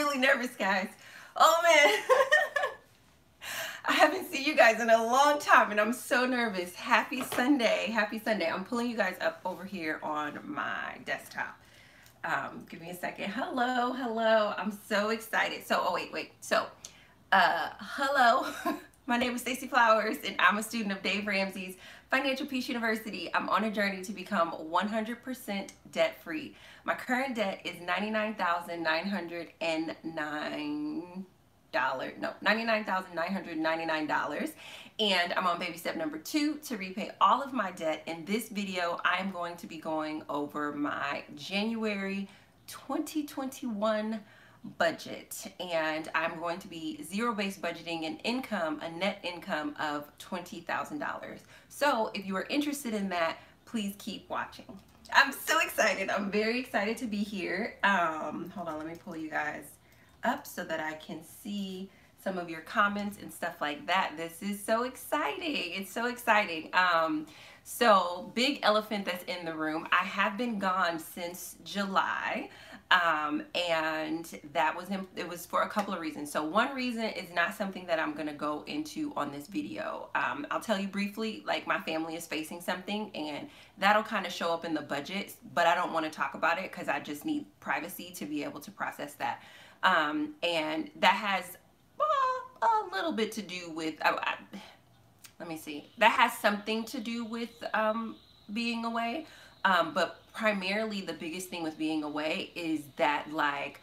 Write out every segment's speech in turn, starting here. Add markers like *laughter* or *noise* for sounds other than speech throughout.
really nervous, guys. Oh man. *laughs* I haven't seen you guys in a long time and I'm so nervous. Happy Sunday. Happy Sunday. I'm pulling you guys up over here on my desktop. Um, give me a second. Hello, hello. I'm so excited. So, oh wait, wait. So, uh, hello. *laughs* my name is Stacey Flowers and I'm a student of Dave Ramsey's Financial Peace University. I'm on a journey to become 100% debt free. My current debt is $99,909 no $99,999 and I'm on baby step number two to repay all of my debt in this video I'm going to be going over my January 2021 budget and I'm going to be zero-based budgeting an income, a net income of $20,000. So if you are interested in that, please keep watching. I'm so excited. I'm very excited to be here. Um, hold on, let me pull you guys up so that I can see some of your comments and stuff like that. This is so exciting. It's so exciting. Um, so big elephant that's in the room. I have been gone since July. Um, and that was in, it was for a couple of reasons. So one reason is not something that I'm gonna go into on this video. Um, I'll tell you briefly, like my family is facing something and that'll kind of show up in the budget, but I don't want to talk about it because I just need privacy to be able to process that. Um, and that has well, a little bit to do with, I, I, let me see, that has something to do with um, being away. Um, but primarily the biggest thing with being away is that like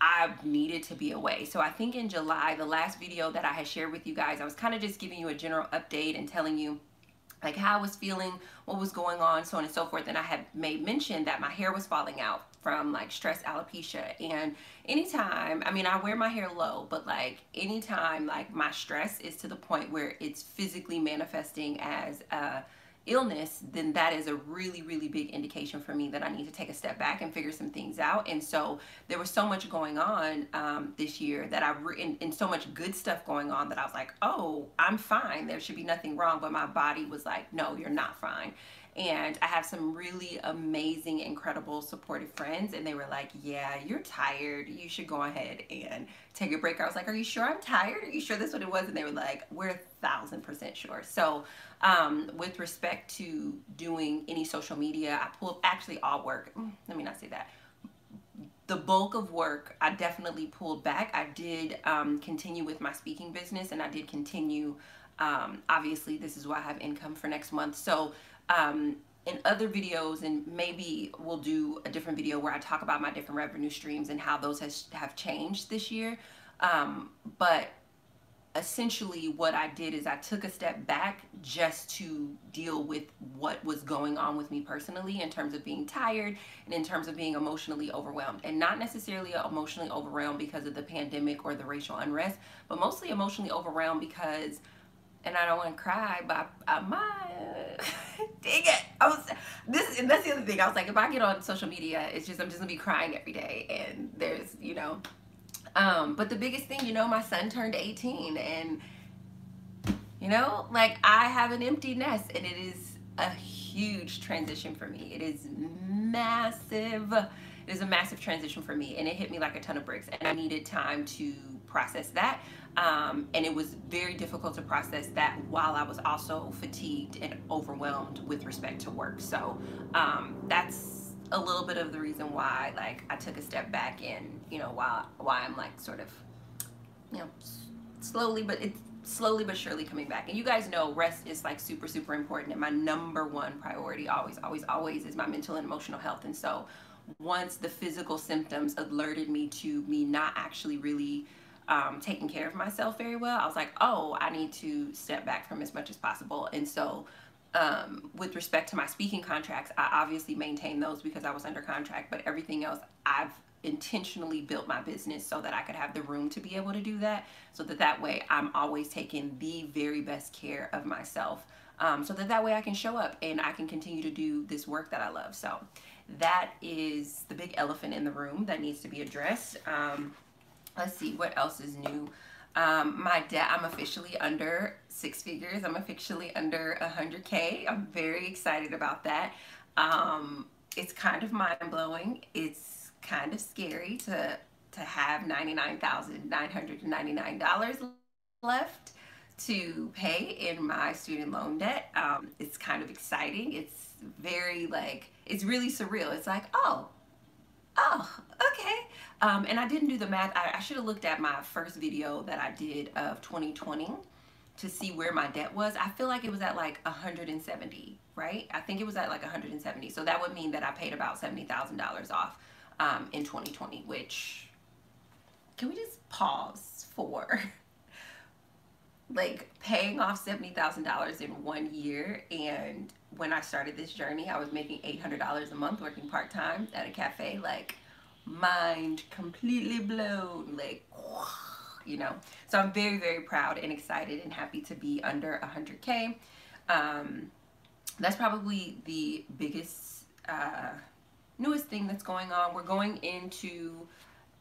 I've needed to be away. So I think in July, the last video that I had shared with you guys, I was kind of just giving you a general update and telling you like how I was feeling, what was going on, so on and so forth. And I had made mention that my hair was falling out from like stress alopecia. And anytime, I mean, I wear my hair low, but like anytime like my stress is to the point where it's physically manifesting as a illness, then that is a really, really big indication for me that I need to take a step back and figure some things out. And so there was so much going on um, this year that I, and, and so much good stuff going on that I was like, oh, I'm fine. There should be nothing wrong. But my body was like, no, you're not fine and I have some really amazing, incredible, supportive friends, and they were like, "Yeah, you're tired. You should go ahead and take a break." I was like, "Are you sure I'm tired? Are you sure that's what it was?" And they were like, "We're a thousand percent sure." So, um, with respect to doing any social media, I pulled actually all work. Mm, let me not say that the bulk of work I definitely pulled back. I did um, continue with my speaking business and I did continue, um, obviously this is why I have income for next month. So um, in other videos and maybe we'll do a different video where I talk about my different revenue streams and how those has, have changed this year. Um, but essentially what I did is I took a step back just to deal with what was going on with me personally in terms of being tired and in terms of being emotionally overwhelmed and not necessarily emotionally overwhelmed because of the pandemic or the racial unrest, but mostly emotionally overwhelmed because and I don't want to cry, but I, I might. *laughs* Dang it! I was this. And that's the other thing. I was like, if I get on social media, it's just I'm just gonna be crying every day, and there's you know. Um, but the biggest thing, you know, my son turned 18, and you know, like I have an empty nest, and it is a huge transition for me. It is massive. It is a massive transition for me, and it hit me like a ton of bricks, and I needed time to process that. Um, and it was very difficult to process that while I was also fatigued and overwhelmed with respect to work. So um, that's a little bit of the reason why like I took a step back in, you know, why why I'm like sort of, you know, slowly, but it's slowly but surely coming back. And you guys know rest is like super, super important. And my number one priority always, always, always is my mental and emotional health. And so once the physical symptoms alerted me to me not actually really um, taking care of myself very well, I was like, oh, I need to step back from as much as possible. And so um, with respect to my speaking contracts, I obviously maintained those because I was under contract, but everything else I've intentionally built my business so that I could have the room to be able to do that so that that way I'm always taking the very best care of myself um, so that that way I can show up and I can continue to do this work that I love. So that is the big elephant in the room that needs to be addressed. Um, let's see what else is new um, my debt i'm officially under six figures i'm officially under 100k i'm very excited about that um, it's kind of mind-blowing it's kind of scary to to have $99,999 left to pay in my student loan debt. Um, it's kind of exciting. It's very like, it's really surreal. It's like, oh, oh, okay. Um, and I didn't do the math. I, I should have looked at my first video that I did of 2020 to see where my debt was. I feel like it was at like 170, right? I think it was at like 170. So that would mean that I paid about $70,000 off um, in 2020, which can we just pause for *laughs* like paying off $70,000 in one year and when I started this journey I was making $800 a month working part-time at a cafe like mind completely blown like *laughs* you know? So I'm very very proud and excited and happy to be under 100k um, that's probably the biggest uh, newest thing that's going on. We're going into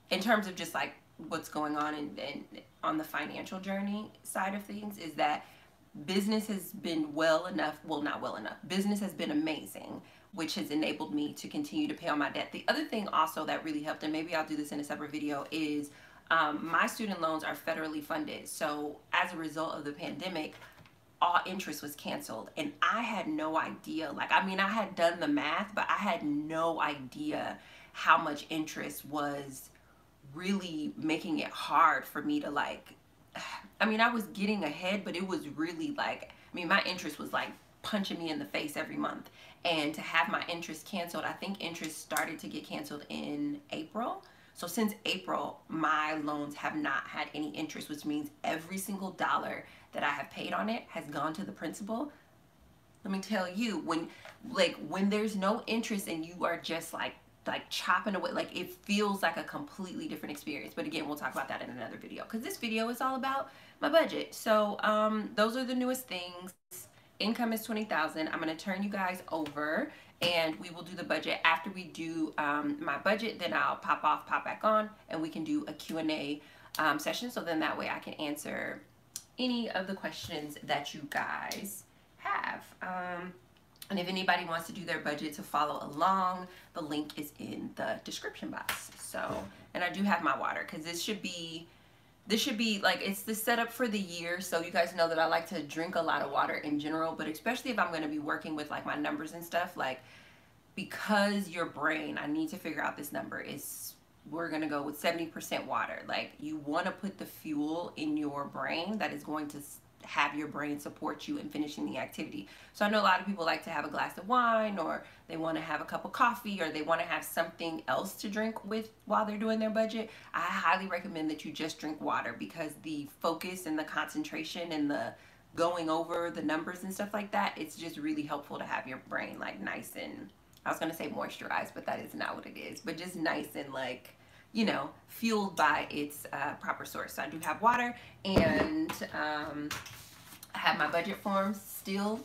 in terms of just like what's going on and on the financial journey side of things is that business has been well enough well not well enough business has been amazing which has enabled me to continue to pay on my debt. The other thing also that really helped and maybe i'll do this in a separate video is um, my student loans are federally funded. So as a result of the pandemic all interest was canceled and i had no idea like i mean i had done the math but i had no idea how much interest was really making it hard for me to like I mean I was getting ahead but it was really like I mean my interest was like punching me in the face every month. And to have my interest canceled I think interest started to get canceled in April. So since April my loans have not had any interest which means every single dollar that I have paid on it has gone to the principal. Let me tell you when like when there's no interest and you are just like like chopping away like it feels like a completely different experience. But again we'll talk about that in another video because this video is all about my budget. So um those are the newest things. Income is 20,000 I'm gonna turn you guys over and we will do the budget. After we do um, my budget then I'll pop off pop back on and we can do a Q&A um, session. So then that way I can answer any of the questions that you guys have. Um, and if anybody wants to do their budget to follow along, the link is in the description box. So, and I do have my water because this should be, this should be like, it's the setup for the year. So you guys know that I like to drink a lot of water in general, but especially if I'm going to be working with like my numbers and stuff, like because your brain, I need to figure out this number is we're going to go with 70% water. Like you want to put the fuel in your brain that is going to have your brain support you in finishing the activity. So I know a lot of people like to have a glass of wine or they want to have a cup of coffee or they want to have something else to drink with while they're doing their budget. I highly recommend that you just drink water because the focus and the concentration and the going over the numbers and stuff like that, it's just really helpful to have your brain like nice and, I was going to say moisturized, but that is not what it is, but just nice and like, you know, fueled by its uh, proper source. So I do have water and um, I have my budget forms. Still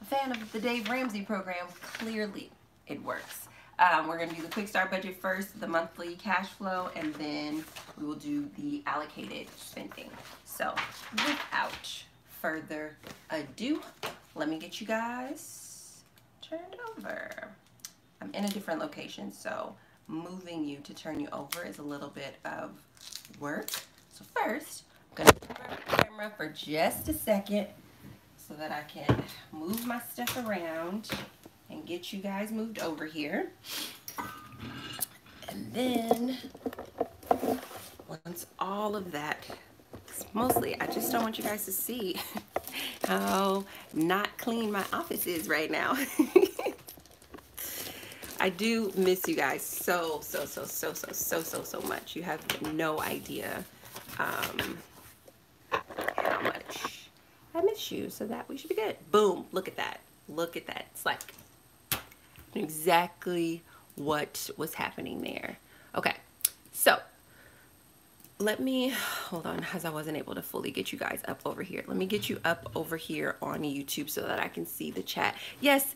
a fan of the Dave Ramsey program. Clearly it works. Um, we're going to do the quick start budget first, the monthly cash flow, and then we will do the allocated spending. So without further ado, let me get you guys turned over. I'm in a different location, so moving you to turn you over is a little bit of work. So first, I'm gonna move the camera for just a second so that I can move my stuff around and get you guys moved over here. And then once all of that, mostly I just don't want you guys to see *laughs* how not clean my office is right now. *laughs* I do miss you guys so, so, so, so, so, so, so, so much. You have no idea um, how much I miss you. So that we should be good. Boom. Look at that. Look at that. It's like exactly what was happening there. Okay. So let me hold on as I wasn't able to fully get you guys up over here. Let me get you up over here on YouTube so that I can see the chat. Yes,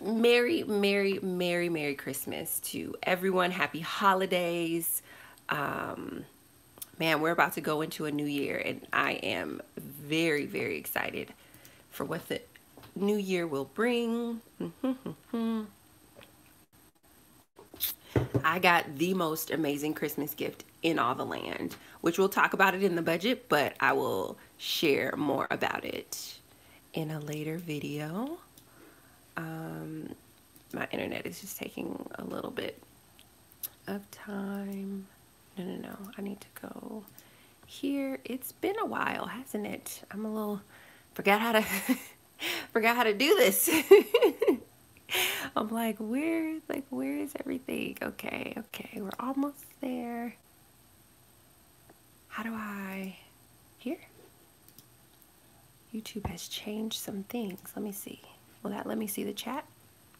Merry, Merry, Merry, Merry Christmas to everyone. Happy holidays. Um, man, we're about to go into a new year, and I am very, very excited for what the new year will bring. *laughs* I got the most amazing Christmas gift in all the land, which we'll talk about it in the budget, but I will share more about it in a later video. Um, my internet is just taking a little bit of time. No, no, no. I need to go here. It's been a while, hasn't it? I'm a little forgot how to *laughs* forgot how to do this. *laughs* I'm like, where like where is everything? Okay, okay, we're almost there. How do I here? YouTube has changed some things. Let me see. Will that let me see the chat?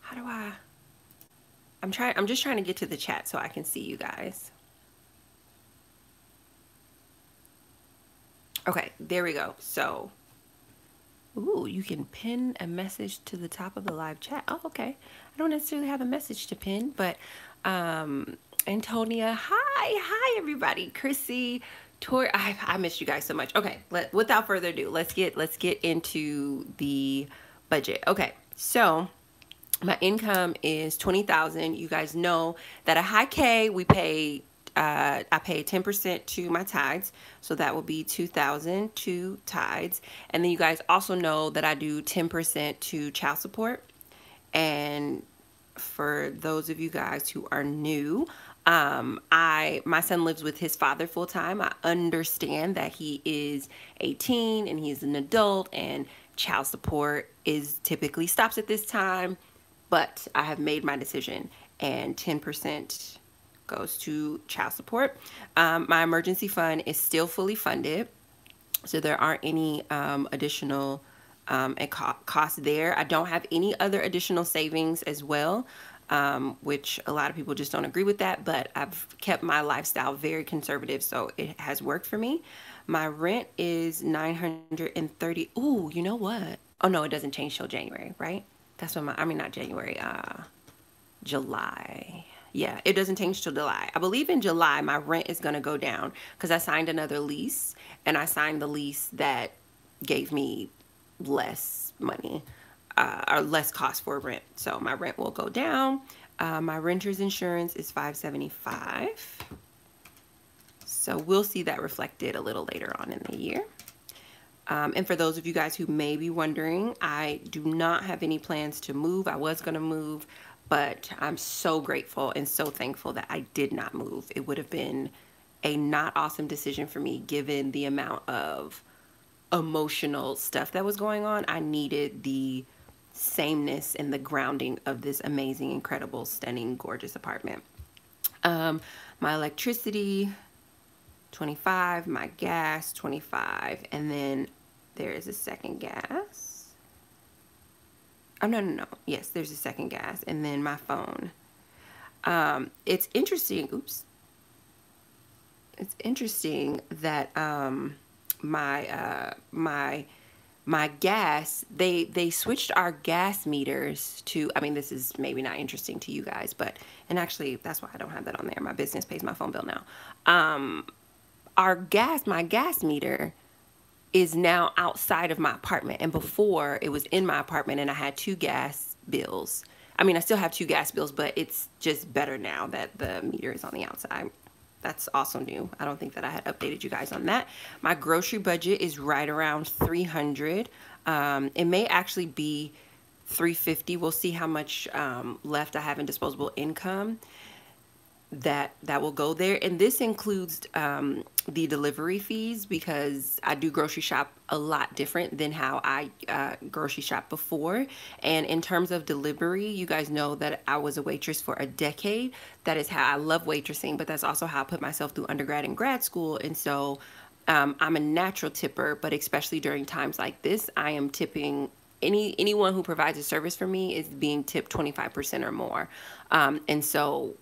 How do I I'm trying I'm just trying to get to the chat so I can see you guys. Okay, there we go. So, ooh, you can pin a message to the top of the live chat. Oh, okay. I don't necessarily have a message to pin, but um, Antonia, hi, hi everybody. Chrissy, Tor, I, I missed you guys so much. Okay, let, without further ado, let's get let's get into the budget. Okay, so my income is 20,000. You guys know that a high K, we pay uh, I pay 10% to my tithes, So that will be 2000 to tithes. And then you guys also know that I do 10% to child support. And for those of you guys who are new, um, I my son lives with his father full time. I understand that he is 18 and he's an adult and child support is typically stops at this time, but I have made my decision and 10% goes to child support. Um, my emergency fund is still fully funded, so there aren't any um, additional um, co costs there. I don't have any other additional savings as well, um, which a lot of people just don't agree with that, but I've kept my lifestyle very conservative, so it has worked for me. My rent is 930. Ooh, you know what? Oh no, it doesn't change till January, right? That's when my, I mean, not January, uh, July yeah, it doesn't change till July. I believe in July my rent is to go down because I signed another lease and I signed the lease that gave me less money uh, or less cost for rent. So my rent will go down. Uh, my renter's insurance is 575. So we'll see that reflected a little later on in the year. Um, and for those of you guys who may be wondering, I do not have any plans to move. I was going to move, but I'm so grateful and so thankful that I did not move. It would have been a not awesome decision for me given the amount of emotional stuff that was going on. I needed the sameness and the grounding of this amazing, incredible, stunning, gorgeous apartment. Um, my electricity, 25, my gas, 25, and then there is a second gas Oh, no, no, no. Yes, there's a second gas. And then my phone. Um, it's interesting. Oops. It's interesting that um, my uh, my my gas they they switched our gas meters to i mean this is maybe not interesting to you guys but and actually that's why i don't have that on there my business pays my phone bill now um our gas my gas meter is now outside of my apartment. And before it was in my apartment and I had two gas bills. I mean, I still have two gas bills, but it's just better now that the meter is on the outside. That's also new. I don't think that I had updated you guys on that. My grocery budget is right around 300. Um, it may actually be 350. We'll see how much um, left I have in disposable income that that will go there. And this includes um, the delivery fees because I do grocery shop a lot different than how I uh, grocery shop before. And in terms of delivery you guys know that I was a waitress for a decade. That is how I love waitressing but that's also how I put myself through undergrad and grad school. And so um, I'm a natural tipper but especially during times like this I am tipping any anyone who provides a service for me is being tipped 25% or more. Um, and so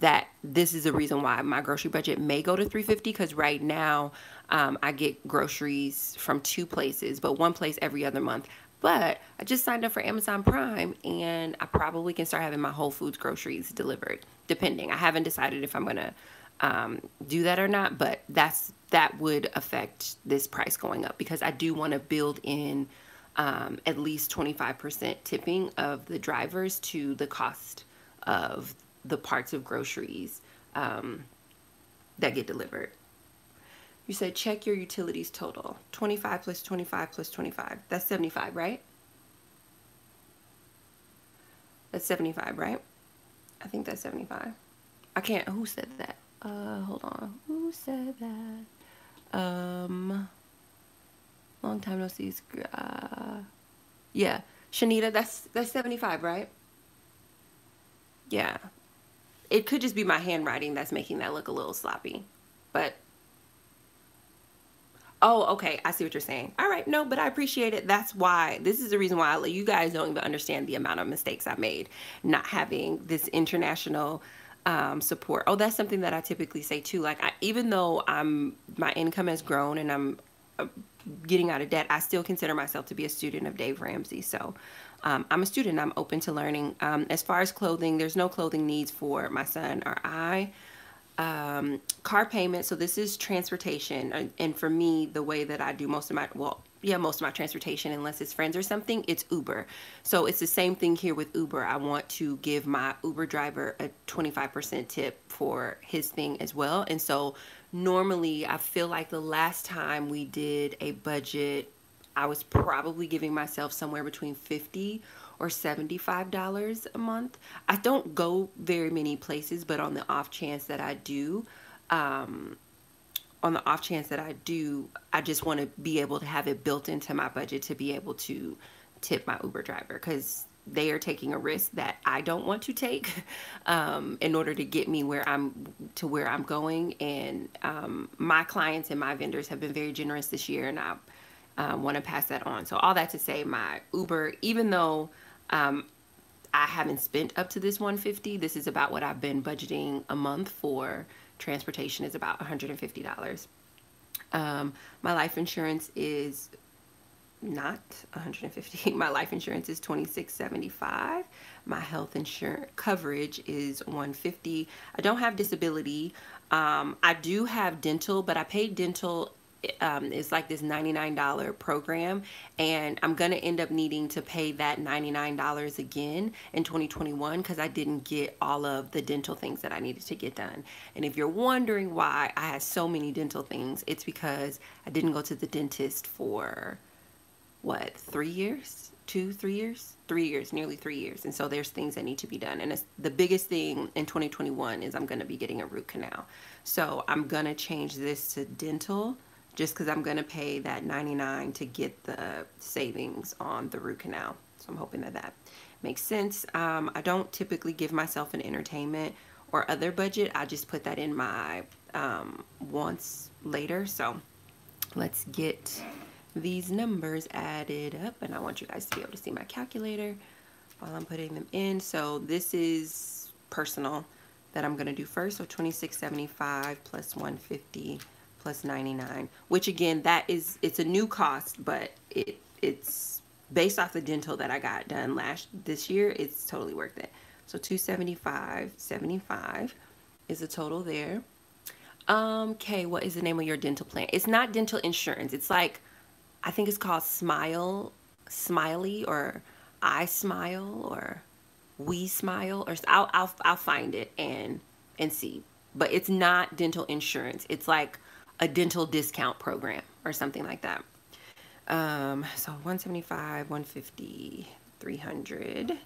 that this is the reason why my grocery budget may go to 350 because right now um, I get groceries from two places, but one place every other month. But I just signed up for Amazon Prime and I probably can start having my Whole Foods groceries delivered, depending. I haven't decided if I'm gonna um, do that or not, but that's that would affect this price going up because I do want to build in um, at least 25% tipping of the drivers to the cost of the parts of groceries um, that get delivered. You said check your utilities total. 25 plus 25 plus 25. That's 75, right? That's 75, right? I think that's 75. I can't. Who said that? Uh, hold on. Who said that? Um, long time no see. Uh, yeah, Shanita. That's that's 75, right? Yeah. It could just be my handwriting that's making that look a little sloppy, but Oh, okay. I see what you're saying. All right. No, but I appreciate it. That's why this is the reason why you guys don't even understand the amount of mistakes I made not having this international um, support. Oh, that's something that I typically say too. Like, I, even though I'm my income has grown and I'm uh, getting out of debt, I still consider myself to be a student of Dave Ramsey. So, um, I'm a student. I'm open to learning. Um, as far as clothing, there's no clothing needs for my son or I um, car payment. So this is transportation. And for me, the way that I do most of my, well, yeah, most of my transportation, unless it's friends or something, it's Uber. So it's the same thing here with Uber. I want to give my Uber driver a 25% tip for his thing as well. And so normally I feel like the last time we did a budget, I was probably giving myself somewhere between 50 or $75 a month. I don't go very many places, but on the off chance that I do, um, on the off chance that I do, I just want to be able to have it built into my budget to be able to tip my Uber driver because they are taking a risk that I don't want to take *laughs* um, in order to get me where I'm to where I'm going. And um, my clients and my vendors have been very generous this year, and I um, want to pass that on. So all that to say, my Uber, even though um, I haven't spent up to this 150. This is about what I've been budgeting a month for. Transportation is about $150. Um, my life insurance is not 150 *laughs* my life insurance is 2675 my health insurance coverage is 150 i don't have disability um, i do have dental but i paid dental um, it's like this $99 program and I'm gonna end up needing to pay that $99 again in 2021 because I didn't get all of the dental things that I needed to get done. And if you're wondering why I had so many dental things it's because I didn't go to the dentist for what three years? Two three years? Three years nearly three years. And so there's things that need to be done. And the biggest thing in 2021 is I'm gonna be getting a root canal. So I'm gonna change this to dental just because I'm going to pay that 99 to get the savings on the root canal. So I'm hoping that that makes sense. Um, I don't typically give myself an entertainment or other budget. I just put that in my um, wants later. So let's get these numbers added up and I want you guys to be able to see my calculator while I'm putting them in. So this is personal that I'm going to do first. So 2675 plus 150 plus 99 which again that is it's a new cost but it it's based off the dental that I got done last this year it's totally worth it. So 275 75 is the total there. Um okay what is the name of your dental plan? It's not dental insurance. It's like I think it's called smile smiley or I smile or we smile or I'll, I'll, I'll find it and and see. But it's not dental insurance. It's like a dental discount program or something like that. Um, so 175, 150, 300,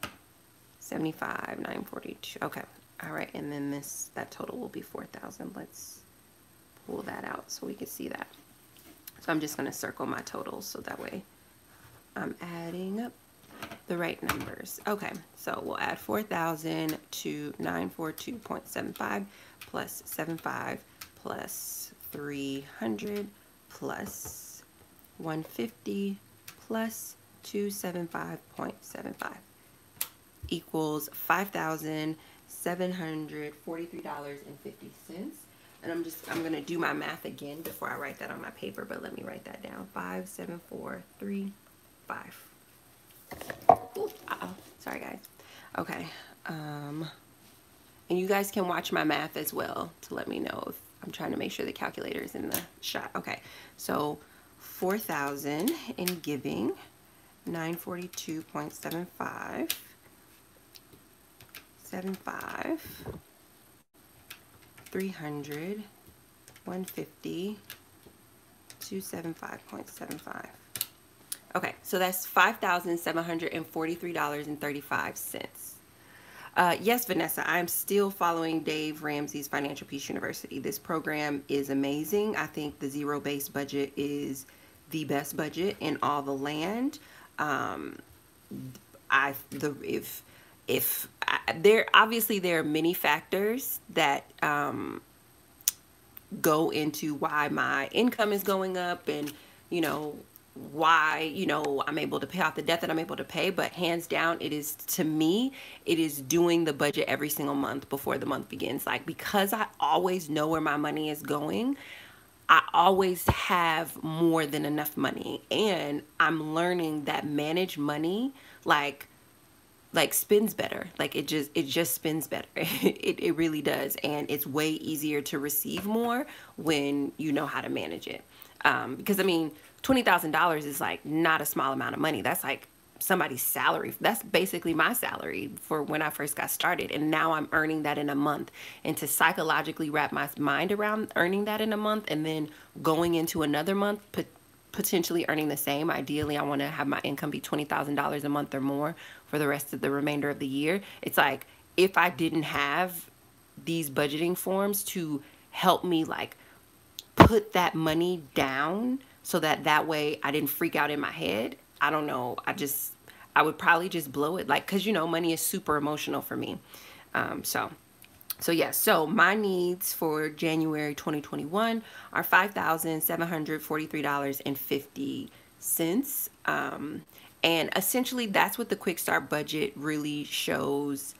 75, 942. Okay. All right. And then this, that total will be 4,000. Let's pull that out so we can see that. So I'm just going to circle my totals so that way I'm adding up the right numbers. Okay, so we'll add 4,000 to 942.75 plus 75 plus 300 plus 150 plus 275.75 equals $5,743.50. And I'm just, I'm going to do my math again before I write that on my paper, but let me write that down. 57435. Ooh, uh-oh. Sorry, guys. Okay. Um, and you guys can watch my math as well to let me know if I'm trying to make sure the calculator is in the shot. Okay, so 4,000 in giving, 942.75, 0.75, 300, 150, 275.75. Okay, so that's $5,743.35. Uh, yes, Vanessa, I'm still following Dave Ramsey's Financial Peace University. This program is amazing. I think the zero-based budget is the best budget in all the land. Um, I the if if I, there obviously there are many factors that um, go into why my income is going up and you know why you know I'm able to pay off the debt that I'm able to pay but hands down it is to me it is doing the budget every single month before the month begins. Like because I always know where my money is going I always have more than enough money. And I'm learning that manage money like like spins better. Like it just it just spins better. *laughs* It, it really does. And it's way easier to receive more when you know how to manage it. Um, because I mean $20,000 is like not a small amount of money that's like somebody's salary that's basically my salary for when I first got started and now I'm earning that in a month and to psychologically wrap my mind around earning that in a month and then going into another month potentially earning the same. Ideally, I want to have my income be $20,000 a month or more for the rest of the remainder of the year. It's like if I didn't have these budgeting forms to help me like put that money down so that that way I didn't freak out in my head. I don't know. I just, I would probably just blow it like, cause you know, money is super emotional for me. Um, so so yes, yeah, so my needs for January 2021 are $5,743.50. Um, and essentially that's what the quick start budget really shows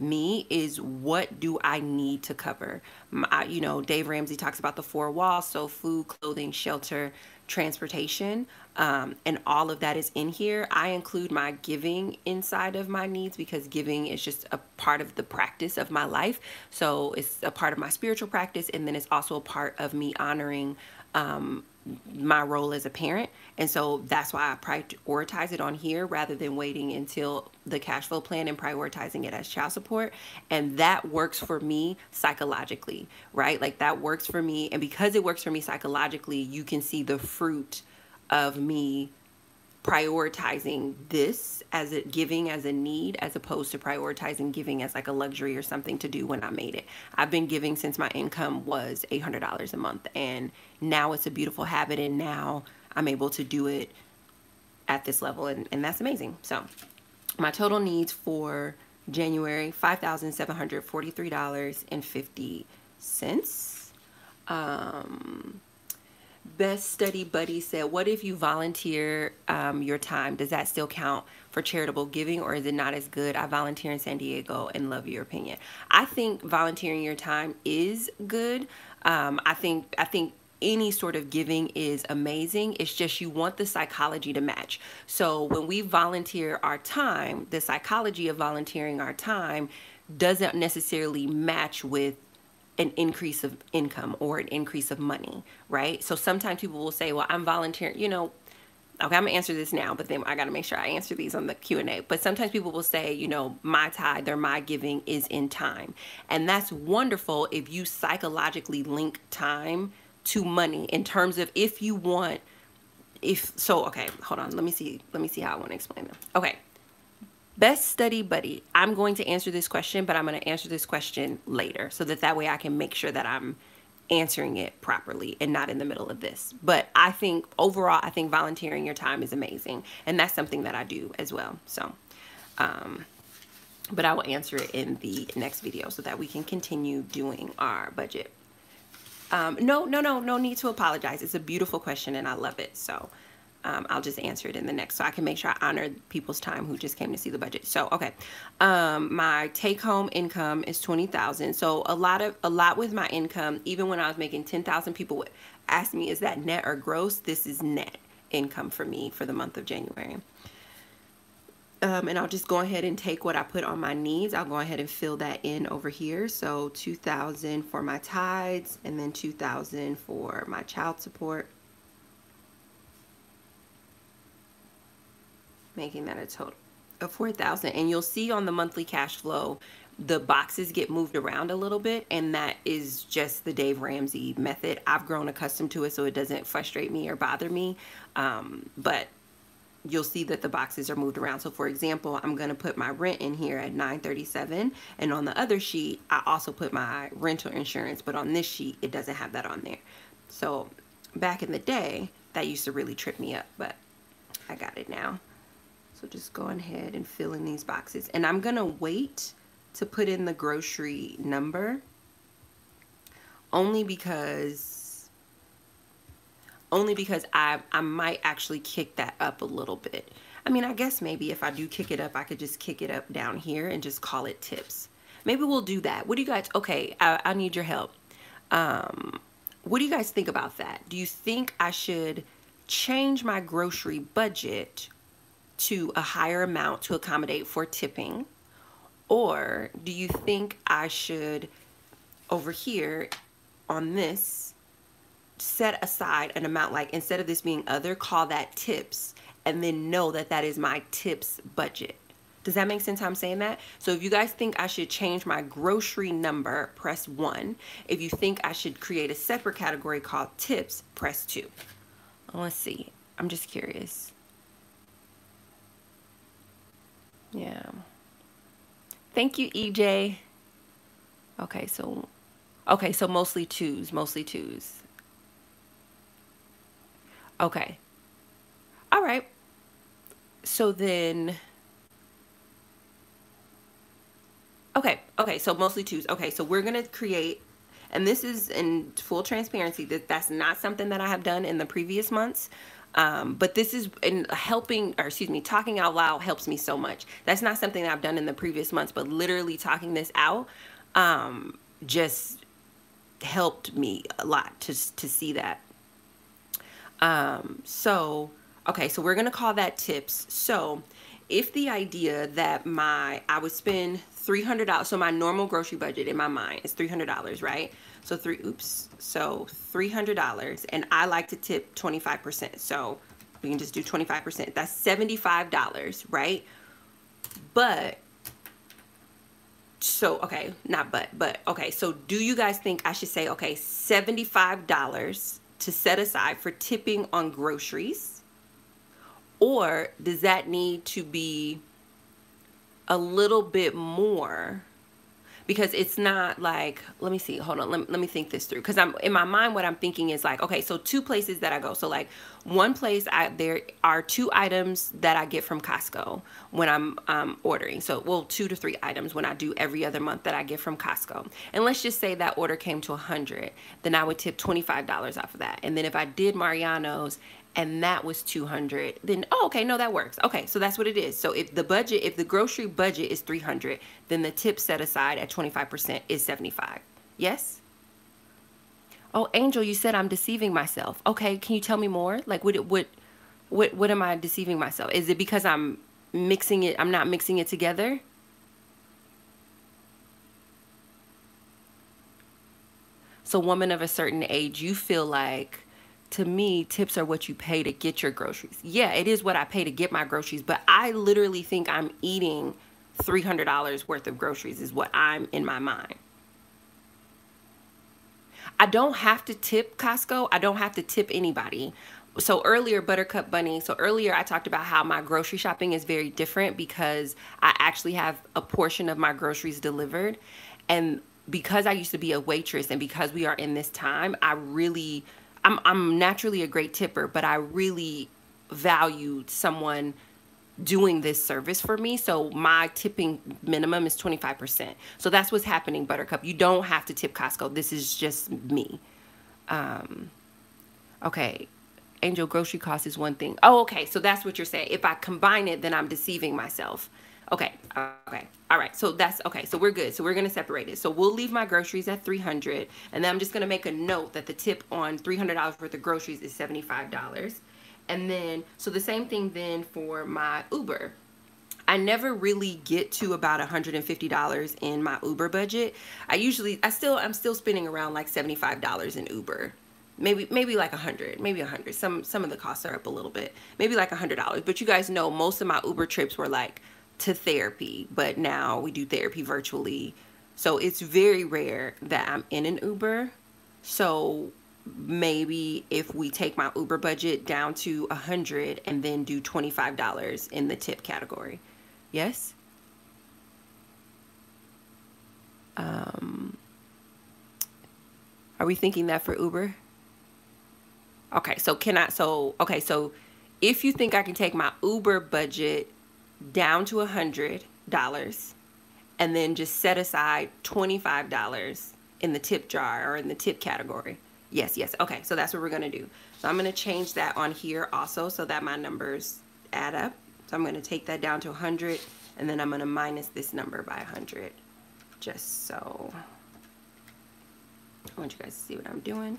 me is what do I need to cover? My, you know, Dave Ramsey talks about the four walls, so food, clothing, shelter, transportation um, and all of that is in here. I include my giving inside of my needs because giving is just a part of the practice of my life. So it's a part of my spiritual practice and then it's also a part of me honoring um, my role as a parent. And so that's why I prioritize it on here rather than waiting until the cash flow plan and prioritizing it as child support. And that works for me psychologically, right? Like that works for me. And because it works for me psychologically, you can see the fruit of me prioritizing this as a giving as a need as opposed to prioritizing giving as like a luxury or something to do when I made it. I've been giving since my income was $800 a month and now it's a beautiful habit and now I'm able to do it at this level and, and that's amazing. So my total needs for January, $5,743.50. Um, Best Study Buddy said, what if you volunteer um, your time? Does that still count for charitable giving or is it not as good? I volunteer in San Diego and love your opinion. I think volunteering your time is good. Um, I think, I think any sort of giving is amazing. It's just you want the psychology to match. So when we volunteer our time, the psychology of volunteering our time doesn't necessarily match with an increase of income or an increase of money, right? So sometimes people will say, well, I'm volunteering, you know, okay, I'm gonna answer this now, but then I gotta make sure I answer these on the Q&A. But sometimes people will say, you know, my tithe or my giving is in time. And that's wonderful if you psychologically link time to money in terms of if you want, if, so, okay, hold on, let me see, let me see how I wanna explain them. Okay, Best study buddy. I'm going to answer this question, but I'm going to answer this question later so that that way I can make sure that I'm answering it properly and not in the middle of this. But I think overall, I think volunteering your time is amazing. And that's something that I do as well. So, um, but I will answer it in the next video so that we can continue doing our budget. Um, no, no, no, no need to apologize. It's a beautiful question and I love it. So, um, I'll just answer it in the next so I can make sure I honor people's time who just came to see the budget. So, okay. Um, my take home income is 20,000. So a lot of, a lot with my income, even when I was making 10,000 people would ask me, is that net or gross? This is net income for me for the month of January. Um, and I'll just go ahead and take what I put on my needs. I'll go ahead and fill that in over here. So 2000 for my tithes and then 2000 for my child support. Making that a total of 4000 and you'll see on the monthly cash flow the boxes get moved around a little bit and that is just the Dave Ramsey method. I've grown accustomed to it so it doesn't frustrate me or bother me. Um, but you'll see that the boxes are moved around. So for example, I'm going to put my rent in here at 937 and on the other sheet, I also put my rental insurance, but on this sheet, it doesn't have that on there. So back in the day, that used to really trip me up, but I got it now. So just go ahead and fill in these boxes. And I'm going to wait to put in the grocery number only because only because I, I might actually kick that up a little bit. I mean, I guess maybe if I do kick it up, I could just kick it up down here and just call it tips. Maybe we'll do that. What do you guys, okay, I, I need your help. Um, what do you guys think about that? Do you think I should change my grocery budget to a higher amount to accommodate for tipping? Or do you think I should, over here on this, set aside an amount like instead of this being other, call that tips and then know that that is my tips budget? Does that make sense how I'm saying that? So if you guys think I should change my grocery number, press one. If you think I should create a separate category called tips, press two. Let's see. I'm just curious. Yeah. Thank you, EJ. Okay, so okay, so mostly twos, mostly twos. Okay. All right. So then Okay, okay, so mostly twos. Okay, so we're going to create and this is in full transparency that that's not something that I have done in the previous months. Um, but this is in helping, or excuse me, talking out loud helps me so much. That's not something that I've done in the previous months, but literally talking this out um, just helped me a lot to, to see that. Um, so, okay, so we're going to call that tips. So if the idea that my, I would spend $300, so my normal grocery budget in my mind is $300, right? So three, oops, so $300 and I like to tip 25%. So we can just do 25%. That's $75, right? But, so, okay, not but, but, okay. So do you guys think I should say, okay, $75 to set aside for tipping on groceries? Or does that need to be a little bit more because it's not like let me see hold on let, let me think this through. Because i'm in my mind what i'm thinking is like okay so two places that i go. So like one place i there are two items that i get from costco when i'm um, ordering. So well two to three items when i do every other month that i get from costco. And let's just say that order came to a 100 then i would tip $25 off of that. And then if i did mariano's and that was 200 then oh okay no that works. Okay so that's what it is. So if the budget if the grocery budget is 300 then the tip set aside at 25% is 75 yes? Oh angel you said i'm deceiving myself. Okay can you tell me more? Like what it what what what am i deceiving myself? Is it because i'm mixing it i'm not mixing it together? So woman of a certain age you feel like to me, tips are what you pay to get your groceries. Yeah, it is what I pay to get my groceries, but I literally think I'm eating $300 worth of groceries is what I'm in my mind. I don't have to tip Costco. I don't have to tip anybody. So earlier, Buttercup Bunny, so earlier I talked about how my grocery shopping is very different because I actually have a portion of my groceries delivered. And because I used to be a waitress and because we are in this time, I really I'm I'm naturally a great tipper, but I really valued someone doing this service for me. So my tipping minimum is 25%. So that's what's happening, Buttercup. You don't have to tip Costco. This is just me. Um, okay. Angel grocery cost is one thing. Oh, okay. So that's what you're saying. If I combine it, then I'm deceiving myself. Okay. Okay. All right. So that's okay. So we're good. So we're going to separate it. So we'll leave my groceries at 300 and then I'm just going to make a note that the tip on $300 worth of groceries is $75. And then, so the same thing then for my Uber. I never really get to about $150 in my Uber budget. I usually, I still, I'm still spending around like $75 in Uber maybe maybe like a hundred maybe a hundred some some of the costs are up a little bit maybe like a hundred dollars but you guys know most of my uber trips were like to therapy, but now we do therapy virtually. So it's very rare that I'm in an Uber. So maybe if we take my Uber budget down to a hundred and then do $25 in the tip category. Yes? Um, are we thinking that for Uber? Okay, so can I, so, okay, so if you think I can take my Uber budget down to a hundred dollars and then just set aside $25 in the tip jar or in the tip category. Yes, yes. Okay, so that's what we're gonna do. So I'm gonna change that on here also so that my numbers add up. So I'm gonna take that down to 100 and then I'm gonna minus this number by 100 just so I want you guys to see what I'm doing.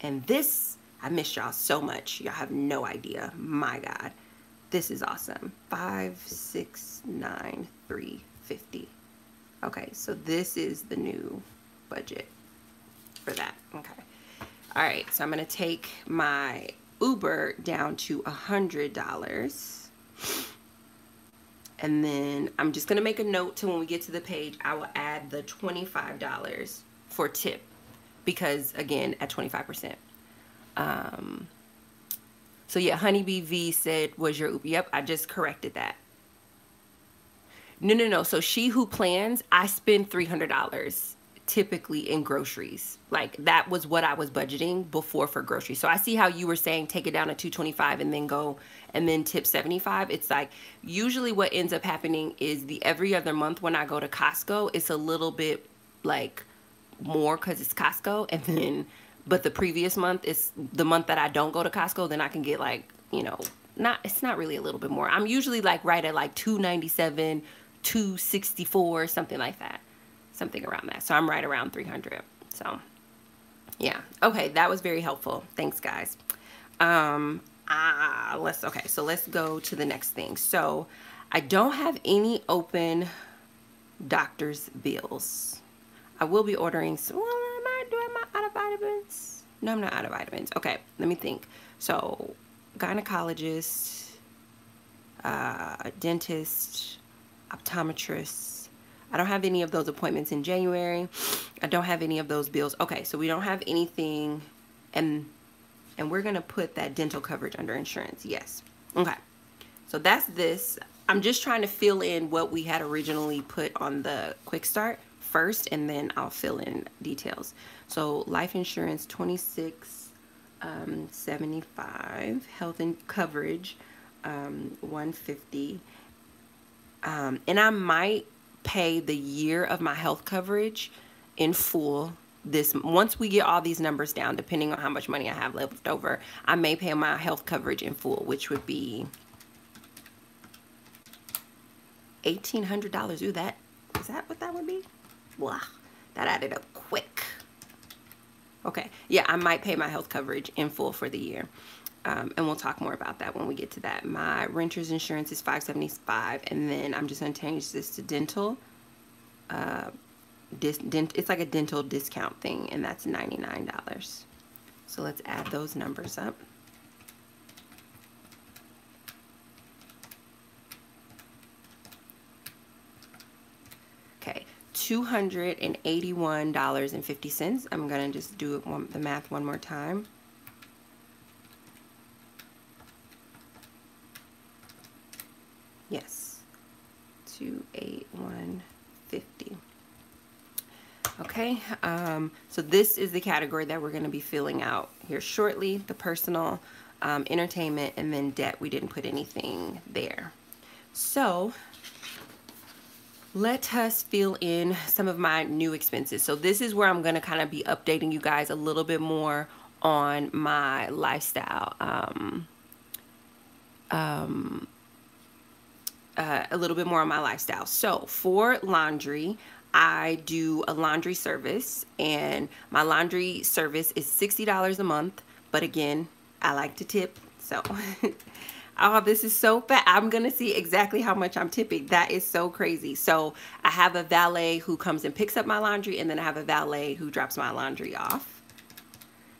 And this, I miss y'all so much. Y'all have no idea. My God. This is awesome. Five, six, nine, three, fifty. Okay, so this is the new budget for that. Okay. All right, so I'm gonna take my Uber down to a hundred dollars. And then I'm just gonna make a note to when we get to the page, I will add the $25 for tip because again, at 25%. Um, so yeah, Honeybee V said, was your Uber? Yep, I just corrected that. No, no, no. So she who plans, I spend $300 typically in groceries. Like that was what I was budgeting before for groceries. So I see how you were saying take it down to 225 and then go and then tip 75. It's like usually what ends up happening is the every other month when I go to Costco, it's a little bit like more cuz it's Costco and then but the previous month is the month that I don't go to Costco, then I can get like, you know, not it's not really a little bit more. I'm usually like right at like 297, 264, something like that. Something around that. So I'm right around 300. So yeah. Okay, that was very helpful. Thanks guys. Um ah, let's okay, so let's go to the next thing. So I don't have any open doctor's bills. I will be ordering some out of vitamins? No, I'm not out of vitamins. Okay, let me think. So, gynecologist, uh, dentist, optometrist. I don't have any of those appointments in January. I don't have any of those bills. Okay, so we don't have anything, and and we're gonna put that dental coverage under insurance. Yes. Okay. So that's this. I'm just trying to fill in what we had originally put on the quick start first, and then I'll fill in details. So life insurance 26 um, 75 health and coverage um, 150 um, and I might pay the year of my health coverage in full this once we get all these numbers down depending on how much money I have left over I may pay my health coverage in full which would be $1,800 ooh that is that what that would be Wow, that added up quick Okay, yeah, I might pay my health coverage in full for the year. Um, and we'll talk more about that when we get to that. My renter's insurance is 575 and then I'm just going to change this to dental. Uh, dis dent it's like a dental discount thing and that's $99. So let's add those numbers up. 281.50. I'm going to just do one, the math one more time. Yes, 28150. Okay, um, so this is the category that we're going to be filling out here shortly, the personal, um, entertainment, and then debt. We didn't put anything there. So let us fill in some of my new expenses. So this is where I'm going to kind of be updating you guys a little bit more on my lifestyle. Um, um, uh, a little bit more on my lifestyle. So for laundry, I do a laundry service and my laundry service is $60 a month. But again, I like to tip. So *laughs* oh this is so fat i'm gonna see exactly how much i'm tipping that is so crazy so i have a valet who comes and picks up my laundry and then i have a valet who drops my laundry off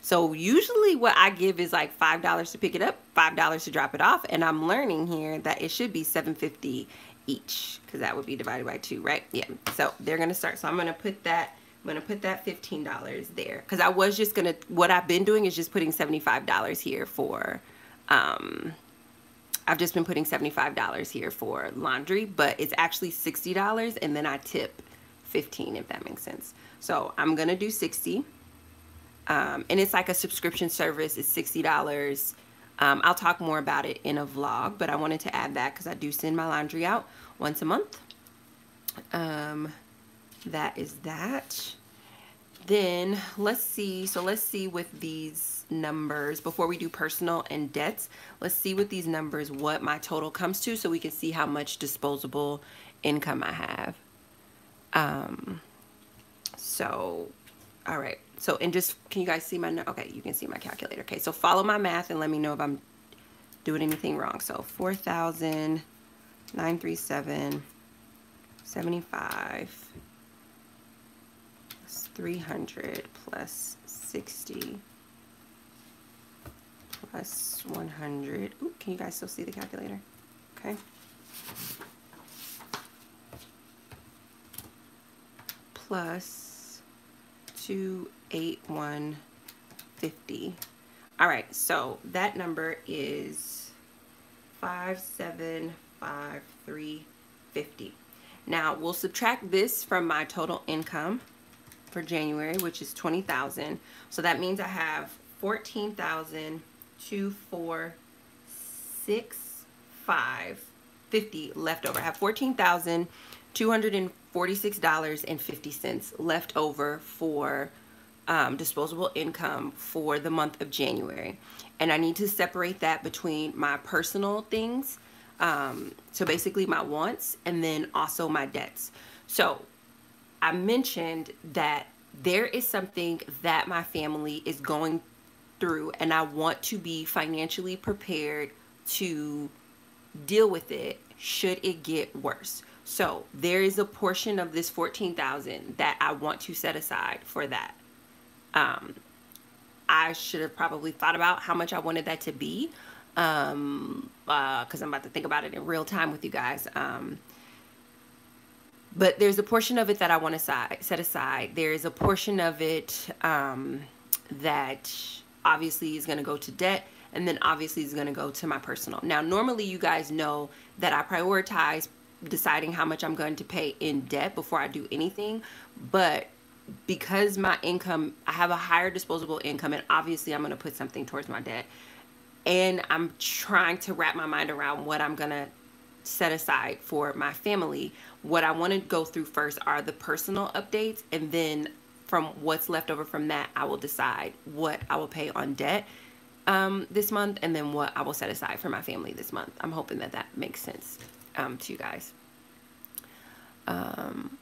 So usually what I give is like $5 to pick it up, $5 to drop it off. And I'm learning here that it should be 750 each because that would be divided by two, right? Yeah. So they're going to start. So I'm going to put that, I'm going to put that $15 there because I was just going to, what I've been doing is just putting $75 here for, um, I've just been putting $75 here for laundry, but it's actually $60 and then I tip 15 if that makes sense. So I'm to do 60 um, and it's like a subscription service. It's $60. Um, I'll talk more about it in a vlog, but I wanted to add that because I do send my laundry out once a month. Um, that is that. Then let's see. So let's see with these numbers before we do personal and debts. Let's see with these numbers what my total comes to so we can see how much disposable income I have. Um, so, all right. So, and just, can you guys see my, okay, you can see my calculator. Okay, so follow my math and let me know if I'm doing anything wrong. So 4,937, 75, plus 300, plus 60, plus 100. Ooh, can you guys still see the calculator? Okay. Plus 2 eight one fifty. All right, so that number is five seven five three fifty. Now we'll subtract this from my total income for January, which is twenty thousand. So that means I have fourteen thousand two four six five fifty left over. I have fourteen thousand two hundred and forty six dollars and fifty cents left over for um, disposable income for the month of January. And I need to separate that between my personal things, um, so basically my wants, and then also my debts. So I mentioned that there is something that my family is going through, and I want to be financially prepared to deal with it should it get worse. So there is a portion of this 14,000 that I want to set aside for that. Um, I should have probably thought about how much I wanted that to be um, uh, cause I'm about to think about it in real time with you guys. Um, but there's a portion of it that I want to side, set aside. There's a portion of it um, that obviously is going to go to debt and then obviously is going to go to my personal. Now, normally you guys know that I prioritize deciding how much I'm going to pay in debt before I do anything, but because my income, I have a higher disposable income, and obviously I'm going to put something towards my debt. And I'm trying to wrap my mind around what I'm going to set aside for my family. What I want to go through first are the personal updates, and then from what's left over from that, I will decide what I will pay on debt um, this month, and then what I will set aside for my family this month. I'm hoping that that makes sense um, to you guys. Um,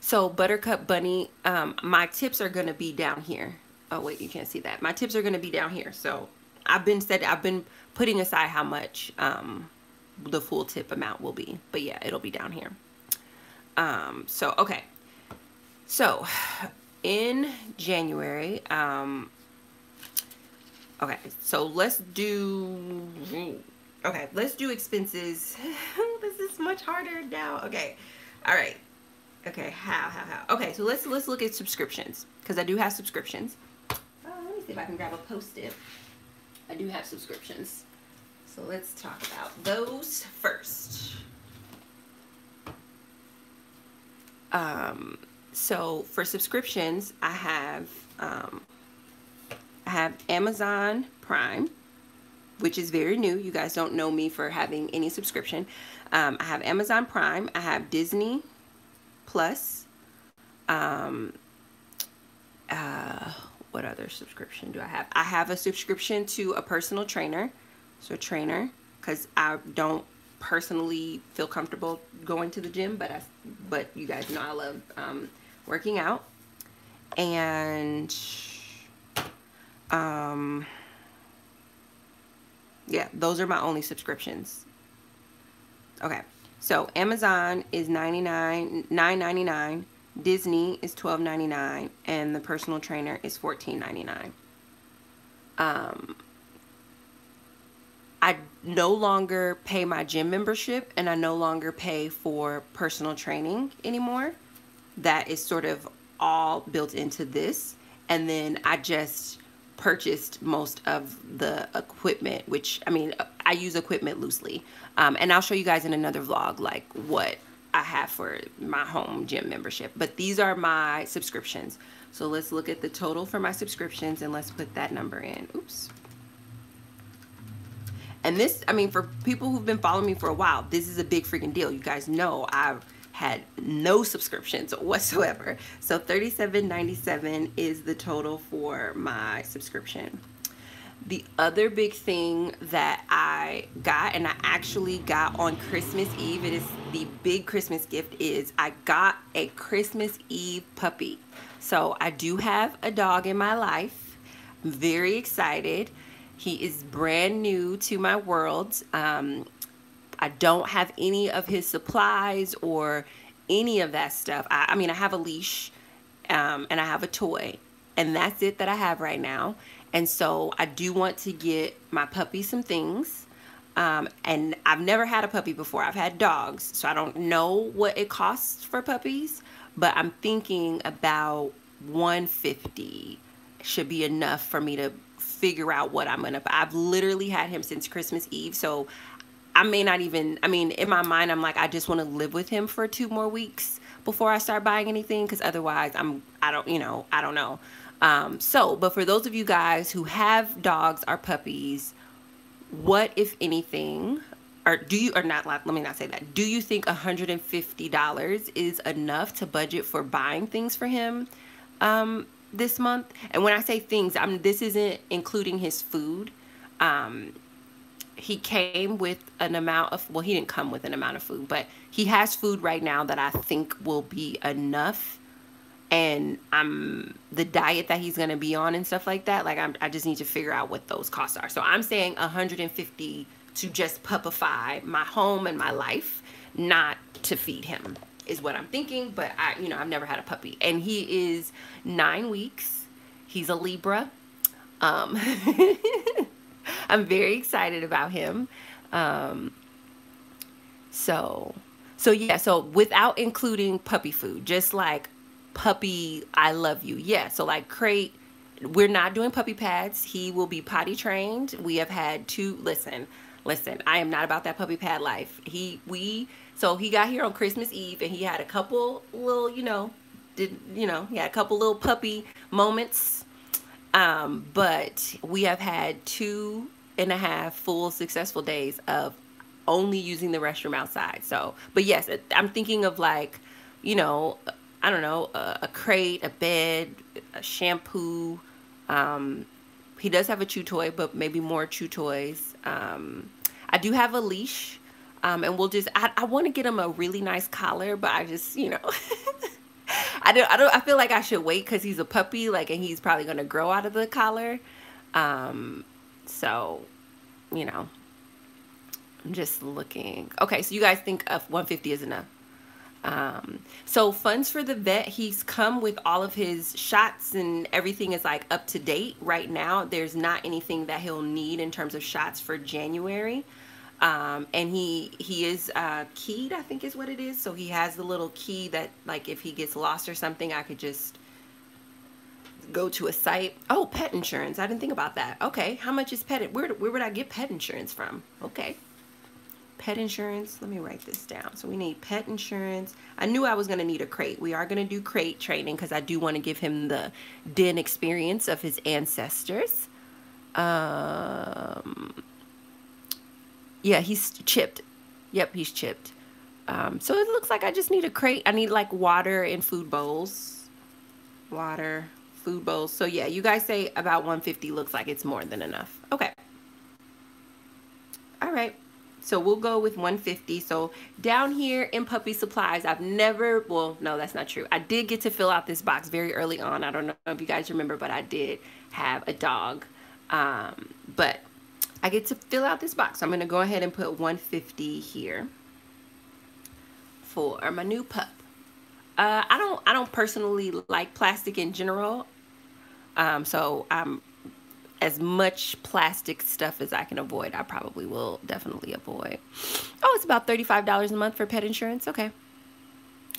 so Buttercup Bunny, um, my tips are going to be down here. Oh, wait, you can't see that. My tips are going to be down here. So I've been said I've been putting aside how much um, the full tip amount will be. But yeah, it'll be down here. Um, so, okay. So in January, um, okay, so let's do, okay, let's do expenses. *laughs* this is much harder now. Okay. All right. Okay, how, how, how? Okay, so let's let's look at subscriptions because I do have subscriptions. Oh, let me see if I can grab a post-it. I do have subscriptions. So let's talk about those first. Um, so for subscriptions, I have um, I have Amazon Prime, which is very new. You guys don't know me for having any subscription. Um, I have Amazon Prime. I have Disney Plus. Um, uh, what other subscription do I have? I have a subscription to a personal trainer. So trainer, because I don't personally feel comfortable going to the gym, but I, but you guys know I love um, working out. And um, yeah, those are my only subscriptions. Okay. So Amazon is 99 9.99 Disney is $12.99 and the personal trainer is $14.99. Um, I no longer pay my gym membership and I no longer pay for personal training anymore. That is sort of all built into this. And then I just purchased most of the equipment, which I mean, I use equipment loosely. Um, and I'll show you guys in another vlog like what I have for my home gym membership. But these are my subscriptions. So let's look at the total for my subscriptions and let's put that number in. Oops. And this, I mean, for people who've been following me for a while, this is a big freaking deal. You guys know I've had no subscriptions *laughs* whatsoever. So $37.97 is the total for my subscription. The other big thing that I got, and I actually got on Christmas Eve, it is the big Christmas gift, is I got a Christmas Eve puppy. So I do have a dog in my life. I'm very excited. He is brand new to my world. Um, I don't have any of his supplies or any of that stuff. I, I mean, I have a leash um, and I have a toy, and that's it that I have right now. And so I do want to get my puppy some things. Um, and I've never had a puppy before. I've had dogs, so I don't know what it costs for puppies, but I'm thinking about 150 should be enough for me to figure out what I'm gonna. I've literally had him since Christmas Eve, so I may not even. I mean, in my mind, I'm like, I just want to live with him for two more weeks before I start buying anything, because otherwise, I'm. I don't. You know, I don't know. Um, so, but for those of you guys who have dogs or puppies, what if anything? Or do you or not let me not say that. Do you think $150 is enough to budget for buying things for him? Um, this month. And when I say things, I'm this isn't including his food. Um, he came with an amount of well, he didn't come with an amount of food, but he has food right now that I think will be enough. And I'm the diet that he's gonna be on and stuff like that. Like I'm, I just need to figure out what those costs are. So I'm saying 150 to just puppify my home and my life, not to feed him is what I'm thinking. But I, you know, I've never had a puppy, and he is nine weeks. He's a Libra. Um, *laughs* I'm very excited about him. Um, so, so yeah. So without including puppy food, just like puppy, I love you. Yeah. So like crate. We're not doing puppy pads. He will be potty trained. We have had two. Listen, listen. I am not about that puppy pad life. He we so he got here on Christmas Eve and he had a couple little, you know, did you know, he had a couple little puppy moments. Um, but we have had two and a half full successful days of only using the restroom outside. So, but yes, I'm thinking of like, you know, I don't know, a, a crate, a bed, a shampoo. Um, he does have a chew toy, but maybe more chew toys. Um, I do have a leash um, and we'll just, I, I want to get him a really nice collar, but I just, you know, *laughs* I don't, I don't, I feel like I should wait because he's a puppy, like, and he's probably going to grow out of the collar. Um, so, you know, I'm just looking. Okay, so you guys think of 150 is enough. Um, so funds for the vet, he's come with all of his shots and everything is like up to date right now. There's not anything that he'll need in terms of shots for January um, and he he is uh, keyed I think is what it is. So he has the little key that like if he gets lost or something I could just go to a site. Oh pet insurance. I didn't think about that. Okay. How much is pet where, where would I get pet insurance from? Okay. Pet insurance. Let me write this down. So we need pet insurance. I knew I was to need a crate. We are to do crate training because I do want to give him the den experience of his ancestors. Um yeah, he's chipped. Yep, he's chipped. Um, so it looks like I just need a crate. I need like water and food bowls. Water, food bowls. So yeah, you guys say about 150 looks like it's more than enough. Okay. All right. So we'll go with 150. So down here in puppy supplies, I've never, well, no, that's not true. I did get to fill out this box very early on. I don't know if you guys remember, but I did have a dog. Um, but I get to fill out this box. I'm going to go ahead and put 150 here for my new pup. Uh, I don't I don't personally like plastic in general. Um, so I'm as much plastic stuff as I can avoid, I probably will definitely avoid. Oh, it's about $35 a month for pet insurance. Okay.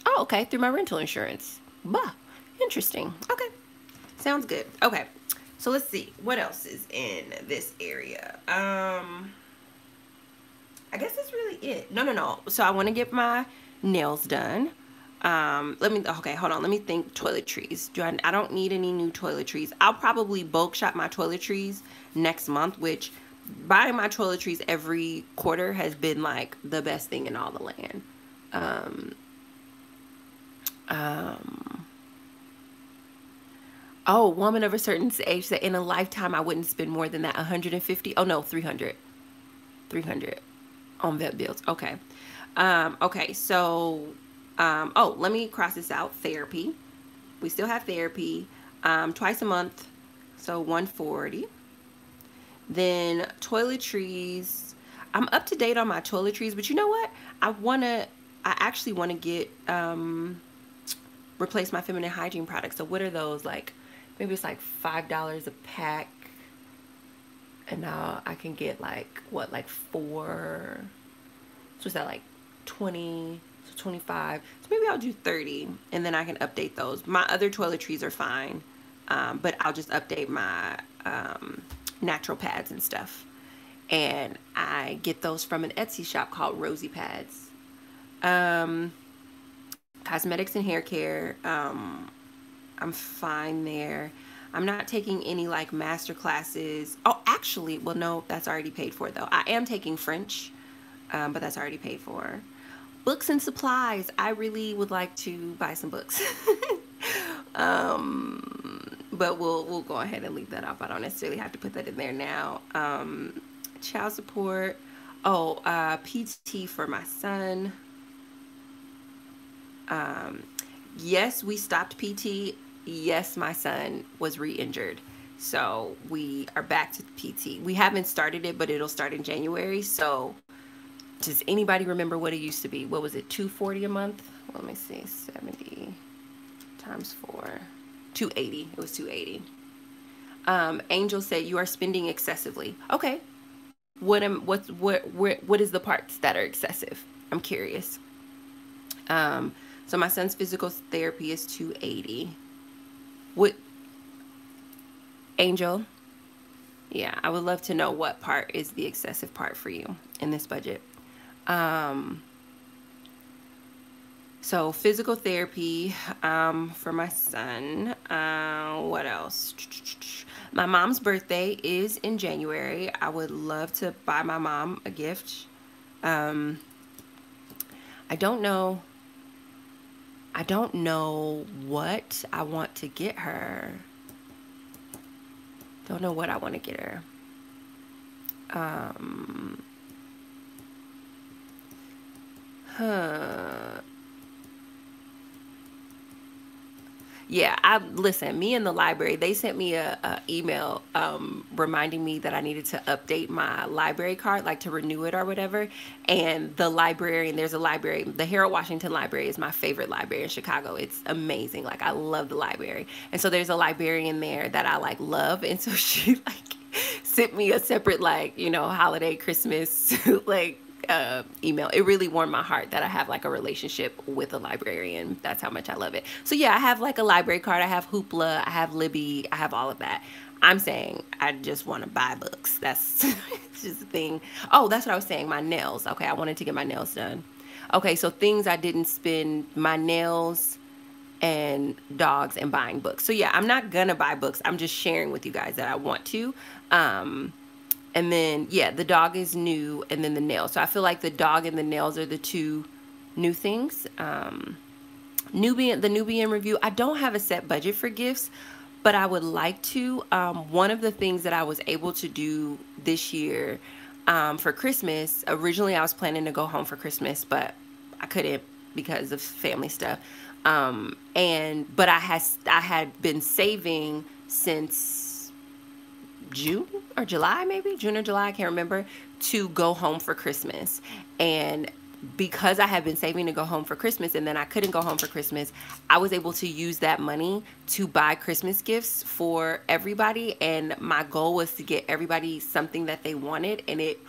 Oh, okay. Through my rental insurance. Bah. Interesting. Okay. Sounds good. Okay. So let's see. What else is in this area? Um, I guess that's really it. No, no, no. So I want to get my nails done um let me okay hold on let me think toiletries do I, I don't need any new toiletries i'll probably bulk shop my toiletries next month which buying my toiletries every quarter has been like the best thing in all the land um um oh woman of a certain age that in a lifetime i wouldn't spend more than that 150 oh no 300 300 on vet bills okay um okay so um, oh, let me cross this out. Therapy. We still have therapy um, twice a month, so 140. Then toiletries. I'm up to date on my toiletries, but you know what? I want to, I actually want to get, um, replace my feminine hygiene products. So what are those? Like, maybe it's like $5 a pack. And now I can get like, what, like four, so is that like 20, so 25 so maybe I'll do 30 and then I can update those. My other toiletries are fine um, but I'll just update my um, natural pads and stuff. And I get those from an Etsy shop called Rosy Pads. Um, cosmetics and hair care um, I'm fine there I'm not taking any like master classes oh actually well no that's already paid for though I am taking French um, but that's already paid for books and supplies. I really would like to buy some books. *laughs* um, but we'll we'll go ahead and leave that off. I don't necessarily have to put that in there now. Um, child support. Oh, uh, PT for my son. Um, yes, we stopped PT. Yes, my son was re-injured. So we are back to PT. We haven't started it, but it'll start in January. So does anybody remember what it used to be? What was it, 240 a month? Let me see, 70 times 4. 280. It was 280. Um, Angel said you are spending excessively. Okay. What am what what what what is the parts that are excessive? I'm curious. Um, so my son's physical therapy is 280. What Angel? Yeah, I would love to know what part is the excessive part for you in this budget. Um, so physical therapy um, for my son. Uh, what else? My mom's birthday is in January. I would love to buy my mom a gift. Um, I don't know. I don't know what I want to get her. Don't know what I want to get her. Um, Huh. Yeah, I listen. Me and the library, they sent me a, a email um, reminding me that I needed to update my library card, like to renew it or whatever. And the librarian, there's a library. The Harold Washington Library is my favorite library in Chicago. It's amazing. Like I love the library, and so there's a librarian there that I like love, and so *laughs* she like sent me a separate like you know holiday Christmas *laughs* like uh, email. It really warmed my heart that I have like a relationship with a librarian. That's how much I love it. So yeah, I have like a library card. I have Hoopla. I have Libby. I have all of that. I'm saying I just want to buy books. That's *laughs* just the thing. Oh, that's what I was saying. My nails. Okay, I wanted to get my nails done. Okay, so things I didn't spend my nails and dogs and buying books. So yeah, I'm not gonna buy books. I'm just sharing with you guys that I want to. Um, and then, yeah, the dog is new and then the nails. So I feel like the dog and the nails are the two new things. Um, Nubian, the Nubian review. I don't have a set budget for gifts, but I would like to. Um, one of the things that I was able to do this year um, for Christmas, originally I was planning to go home for Christmas, but I couldn't because of family stuff. Um, and but I has I had been saving since June or July, maybe June or July, I can't remember, to go home for Christmas. And because I had been saving to go home for Christmas and then I couldn't go home for Christmas, I was able to use that money to buy Christmas gifts for everybody. And my goal was to get everybody something that they wanted. And it,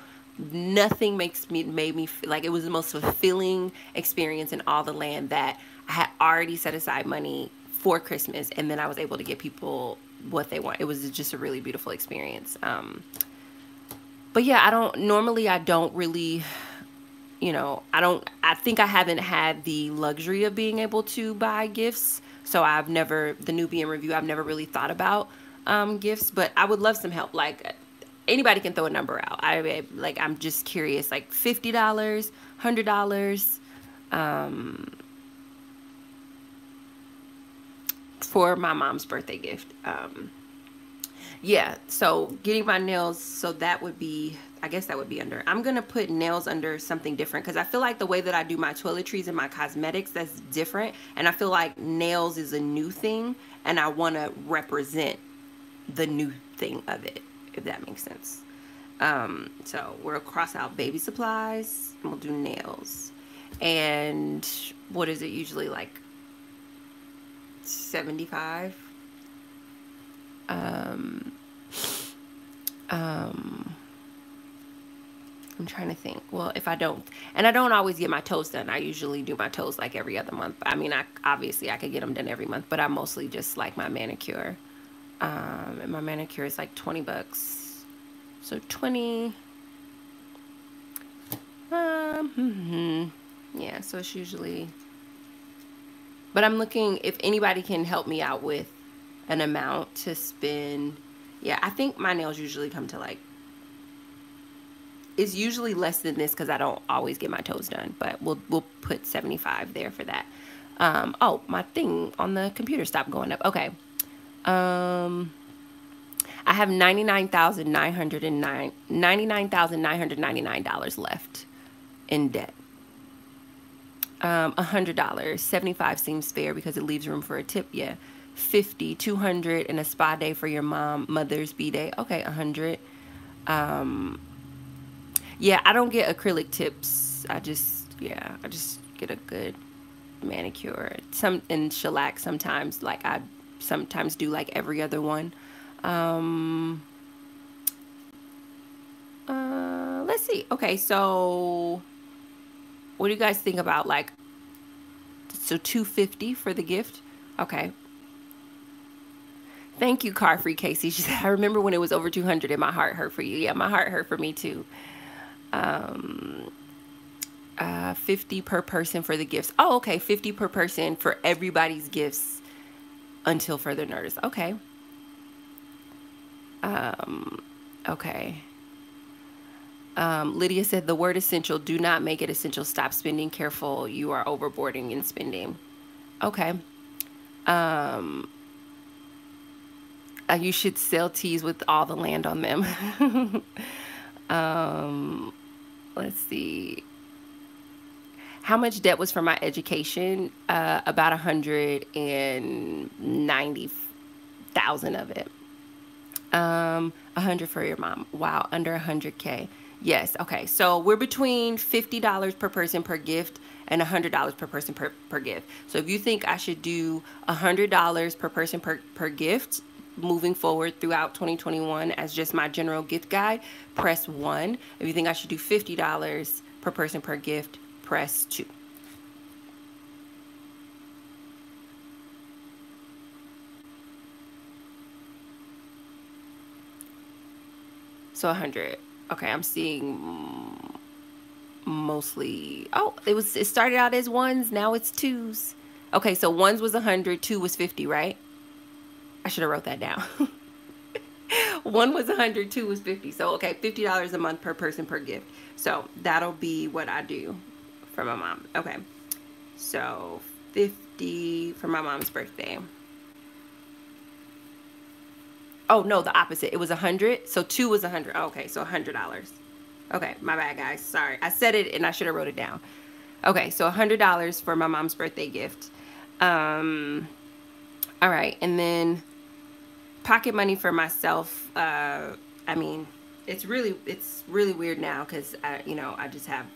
nothing makes me, made me feel like it was the most fulfilling experience in all the land that I had already set aside money for Christmas. And then I was able to get people what they want. It was just a really beautiful experience. Um, but yeah, I don't, normally I don't really you know, I don't, I think I haven't had the luxury of being able to buy gifts. So I've never, the Nubian review, I've never really thought about um, gifts, but I would love some help. Like anybody can throw a number out. I like, I'm just curious, like $50, $100, um, for my mom's birthday gift. Um, yeah, so getting my nails, so that would be I guess that would be under. I'm going to put nails under something different because I feel like the way that I do my toiletries and my cosmetics, that's different. And I feel like nails is a new thing and I want to represent the new thing of it, if that makes sense. Um, so we'll cross out baby supplies and we'll do nails. And what is it usually like 75? Um, um, I'm trying to think. Well, if I don't, and I don't always get my toes done. I usually do my toes like every other month. I mean, I obviously I could get them done every month, but I mostly just like my manicure. Um, and my manicure is like 20 bucks. So 20. Um, hmm, yeah, so it's usually. But I'm looking if anybody can help me out with an amount to spend. Yeah, I think my nails usually come to like it's usually less than this because I don't always get my toes done, but we'll, we'll put 75 there for that. Um, oh, my thing on the computer stopped going up. Okay. Um, I have $99,909 $99,999 left in debt. Um, $100. 75 seems fair because it leaves room for a tip. Yeah. 50, 200 and a spa day for your mom, mother's B-day. Okay, 100. Um, yeah, I don't get acrylic tips. I just, yeah, I just get a good manicure. Some in shellac sometimes, like I sometimes do like every other one. Um, uh, let's see. Okay, so what do you guys think about like, so 250 for the gift? Okay. Thank you, Car Free Casey. *laughs* She said, I remember when it was over 200 and my heart hurt for you. Yeah, my heart hurt for me too um, uh, 50 per person for the gifts. Oh, okay. 50 per person for everybody's gifts until further notice. Okay. Um, okay. Um, Lydia said the word essential. Do not make it essential. Stop spending. Careful. You are overboarding in spending. Okay. Um, uh, you should sell teas with all the land on them. *laughs* um, let's see how much debt was for my education uh, about 190,000 of it um 100 for your mom wow under 100k yes okay so we're between $50 per person per gift and $100 per person per, per gift so if you think i should do $100 per person per, per gift moving forward throughout 2021 as just my general gift guide, press 1. If you think I should do $50 per person per gift, press 2. So 100. Okay, I'm seeing mostly oh it was it started out as ones now it's twos okay so ones was 100 two was 50 right I should have wrote that down. *laughs* One was 100, two was 50. So, okay, $50 a month per person per gift. So, that'll be what I do for my mom. Okay. So, 50 for my mom's birthday. Oh, no, the opposite. It was a 100. So, two was a 100. okay, so a $100. Okay, my bad, guys. Sorry. I said it and I should have wrote it down. Okay, so a $100 for my mom's birthday gift. Um, all right, and then pocket money for myself uh i mean it's really it's really weird now because i you know i just have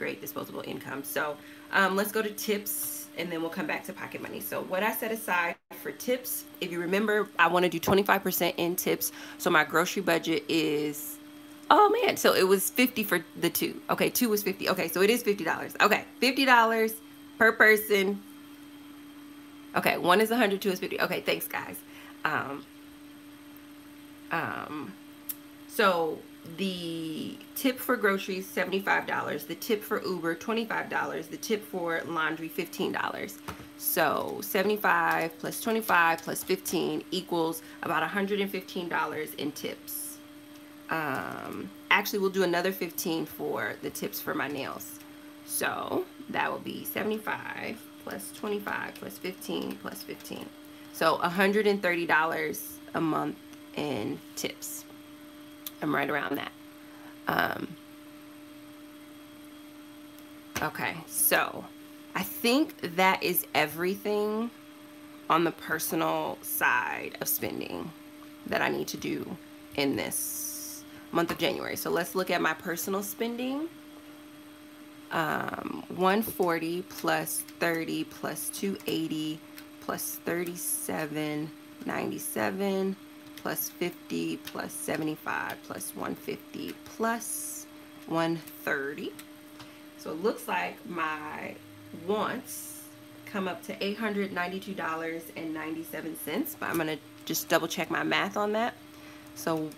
great disposable income. So um, let's go to tips and then we'll come back to pocket money. So what I set aside for tips, if you remember, I want to do 25% in tips. So my grocery budget is, oh man, so it was 50 for the two. Okay, two was 50. Okay, so it is $50. Okay, $50 per person. Okay, one is 100, two is 50. Okay, thanks guys. Um, um, so the tip for groceries $75 the tip for uber $25 the tip for laundry $15 so 75 plus 25 plus 15 equals about $115 in tips. Um, actually we'll do another 15 for the tips for my nails. So that will be 75 plus 25 plus 15 plus 15 so $130 a month in tips I'm right around that. Um, okay, so I think that is everything on the personal side of spending that I need to do in this month of January. So let's look at my personal spending. Um, 140 plus 30 plus 280 plus 37, 97 plus 50 plus 75 plus 150 plus 130. So it looks like my wants come up to $892.97, but I'm going to just double check my math on that. So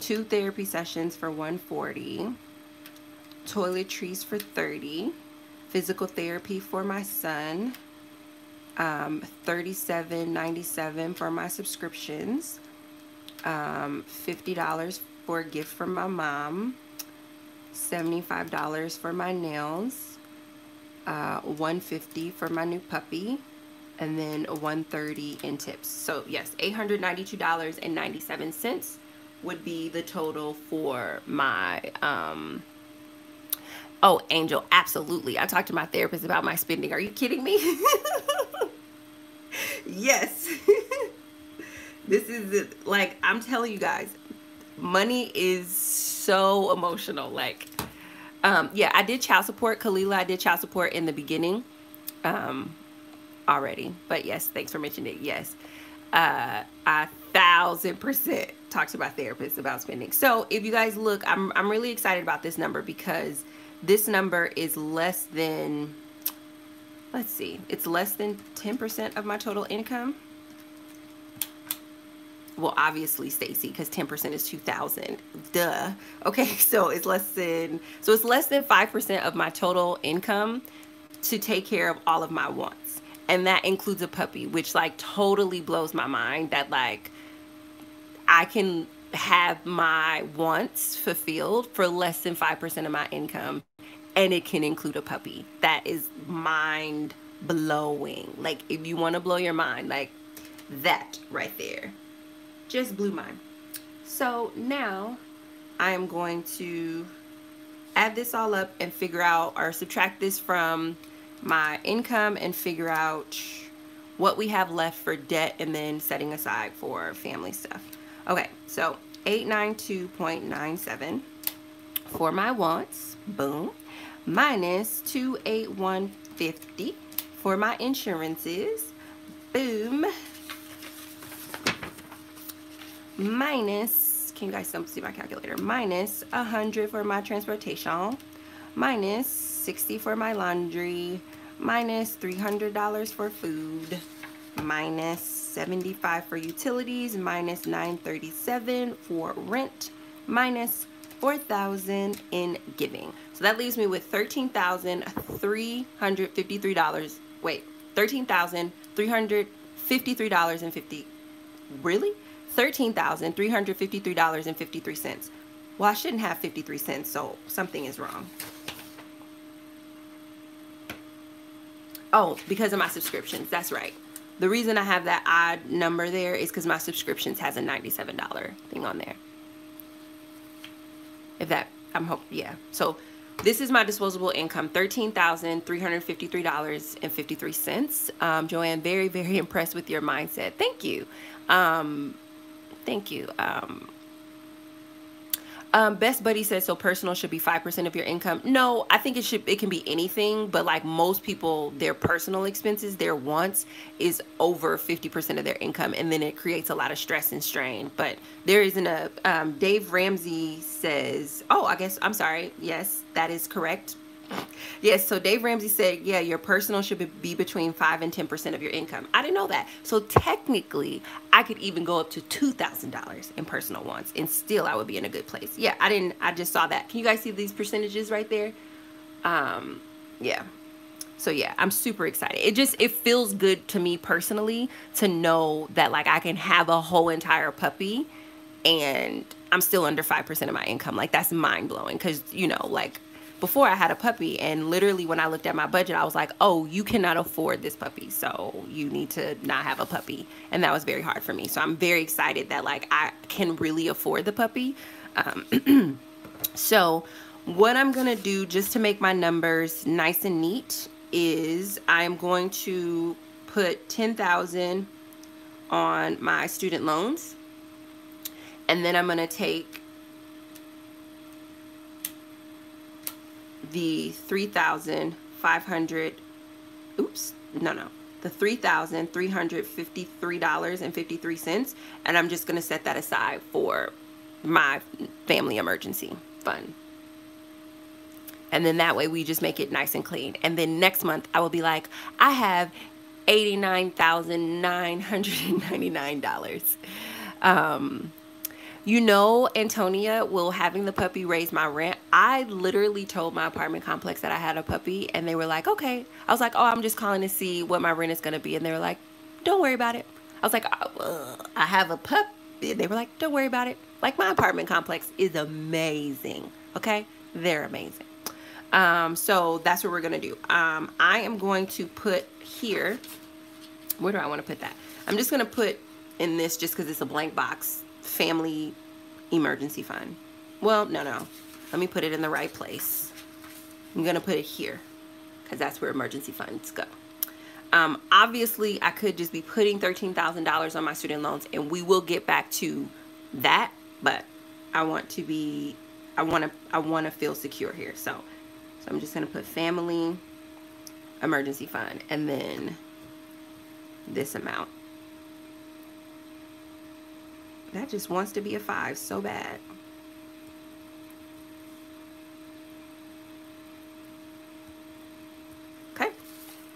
two therapy sessions for 140, toiletries for 30, physical therapy for my son, um, 37.97 for my subscriptions, um, $50 for a gift from my mom, $75 for my nails, uh, 150 for my new puppy, and then 130 in tips. So yes, $892.97 would be the total for my um oh angel absolutely. I talked to my therapist about my spending. Are you kidding me? *laughs* Yes *laughs* this is like I'm telling you guys, money is so emotional. Like, um, yeah, I did child support. Kalila, I did child support in the beginning um, already. But yes, thanks for mentioning it. Yes, uh, a thousand percent talked to my therapist about spending. So if you guys look, I'm, I'm really excited about this number because this number is less than, let's see, it's less than 10% of my total income well obviously Stacey because 10% is 2000 duh. Okay *laughs* so it's less than so it's less than 5% of my total income to take care of all of my wants. And that includes a puppy which like totally blows my mind that like I can have my wants fulfilled for less than 5% of my income and it can include a puppy. That is mind blowing like if you want to blow your mind like that right there just blew mine. So now I am going to add this all up and figure out or subtract this from my income and figure out what we have left for debt and then setting aside for family stuff. Okay, so 892.97 for my wants, boom, minus 28150 for my insurances, boom, minus, can you guys see my calculator, minus 100 for my transportation, minus 60 for my laundry, minus $300 for food, minus 75 for utilities, minus 937 for rent, minus 4,000 in giving. So that leaves me with $13,353. Wait, $13,353.50. Really? $13,353.53. Well, I shouldn't have 53 cents, so something is wrong. Oh, because of my subscriptions. That's right. The reason I have that odd number there is because my subscriptions has a $97 thing on there. If that, I'm hope, yeah. So this is my disposable income, $13,353.53. Um, Joanne, very, very *laughs* impressed with your mindset. Thank you. Um, Thank you. Um, Um, Best Buddy says so personal should be 5% of your income. No, I think it should it can be anything, but like most people, their personal expenses, their wants is over 50% of their income and then it creates a lot of stress and strain. But there isn't a um, Dave Ramsey says, "Oh, I guess I'm sorry. Yes, that is correct. Yes, so Dave Ramsey said, yeah, your personal should be between 5 and 10% of your income. I didn't know that. So technically, I could even go up to $2,000 in personal wants and still I would be in a good place. Yeah, I didn't, I just saw that. Can you guys see these percentages right there? Um, yeah. So yeah, I'm super excited. It just, it feels good to me personally to know that like I can have a whole entire puppy and I'm still under 5% of my income. Like that's mind blowing because, you know, like before I had a puppy and literally when I looked at my budget I was like oh you cannot afford this puppy so you need to not have a puppy. And that was very hard for me. So I'm very excited that like I can really afford the puppy. Um, *clears throat* so what I'm gonna do just to make my numbers nice and neat is I'm going to put 10,000 on my student loans. And then I'm gonna take the 3,500, oops, no, no, the $3,353.53 and I'm just going to set that aside for my family emergency fund. And then that way we just make it nice and clean. And then next month I will be like, I have $89,999. Um, you know, Antonia, will having the puppy raise my rent? I literally told my apartment complex that I had a puppy, and they were like, okay. I was like, oh, I'm just calling to see what my rent is going to be. And they were like, don't worry about it. I was like, uh, I have a pup. And they were like, don't worry about it. Like, my apartment complex is amazing. Okay? They're amazing. Um, so that's what we're going to do. Um, I am going to put here, where do I want to put that? I'm just going to put in this just because it's a blank box family emergency fund. Well, no, no. Let me put it in the right place. I'm going to put it here because that's where emergency funds go. Um, obviously, I could just be putting $13,000 on my student loans and we will get back to that, but I want to be, I want to, I want to feel secure here. So, so I'm just going to put family emergency fund and then this amount. That just wants to be a five so bad. Okay,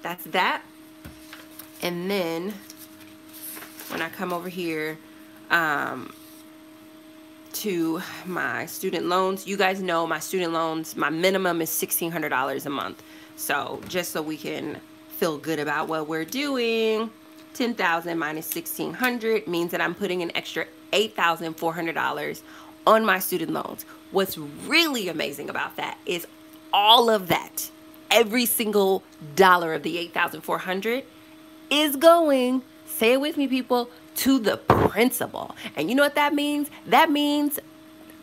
that's that. And then when I come over here um, to my student loans, you guys know my student loans, my minimum is $1,600 a month. So just so we can feel good about what we're doing, 10,000 minus 1,600 means that I'm putting an extra $8,400 on my student loans. What's really amazing about that is all of that, every single dollar of the 8,400 is going, say it with me people, to the principal. And you know what that means? That means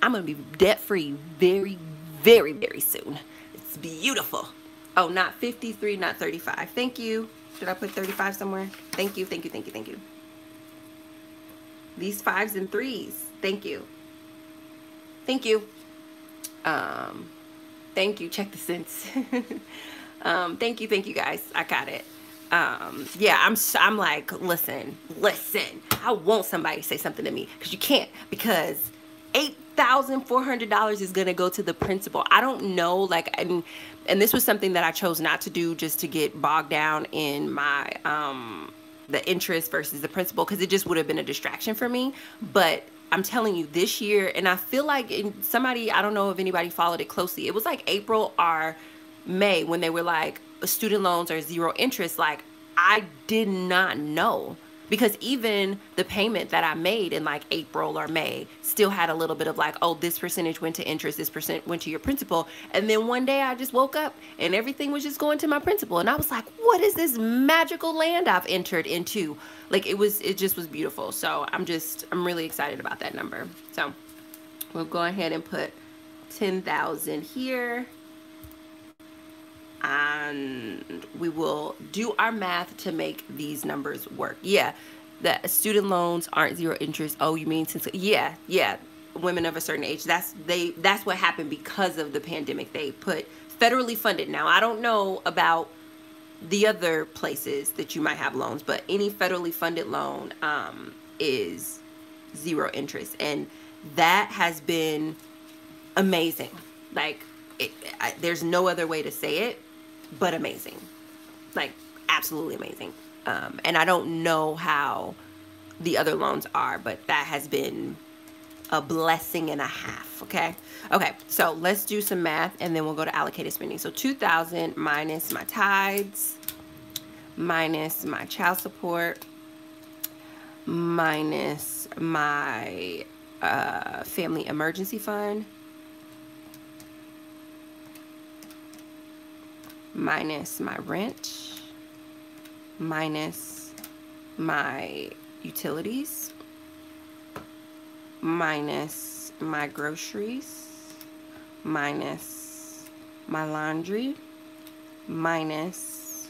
I'm going to be debt free very, very, very soon. It's beautiful. Oh, not 53, not 35. Thank you. Did I put 35 somewhere? Thank you, thank you, thank you, thank you. These fives and threes. Thank you. Thank you. Um, thank you. Check the sense. *laughs* um, thank you. Thank you guys. I got it. Um, yeah, I'm, I'm like, listen, listen, I want somebody to say something to me because you can't because $8,400 is going to go to the principal. I don't know, like, and, and this was something that I chose not to do just to get bogged down in my, um, the interest versus the principal because it just would have been a distraction for me. But I'm telling you, this year, and I feel like somebody, I don't know if anybody followed it closely. It was like April or May when they were like, student loans are zero interest. Like, I did not know because even the payment that I made in like April or May still had a little bit of like, oh, this percentage went to interest, this percent went to your principal. And then one day I just woke up and everything was just going to my principal. And I was like, what is this magical land I've entered into? Like it was, it just was beautiful. So I'm just, I'm really excited about that number. So we'll go ahead and put 10,000 here and we will do our math to make these numbers work. Yeah, the student loans aren't zero interest. Oh, you mean since, yeah, yeah. women of a certain age. That's they that's what happened because of the pandemic. They put federally funded. Now, I don't know about the other places that you might have loans, but any federally funded loan um, is zero interest. And that has been amazing. Like, it, I, there's no other way to say it but amazing. Like, absolutely amazing. Um, and I don't know how the other loans are, but that has been a blessing and a half, okay? Okay, so let's do some math and then we'll go to allocated spending. So 2000 minus my tithes, minus my child support, minus my uh, family emergency fund, minus my rent, minus my utilities, minus my groceries, minus my laundry, minus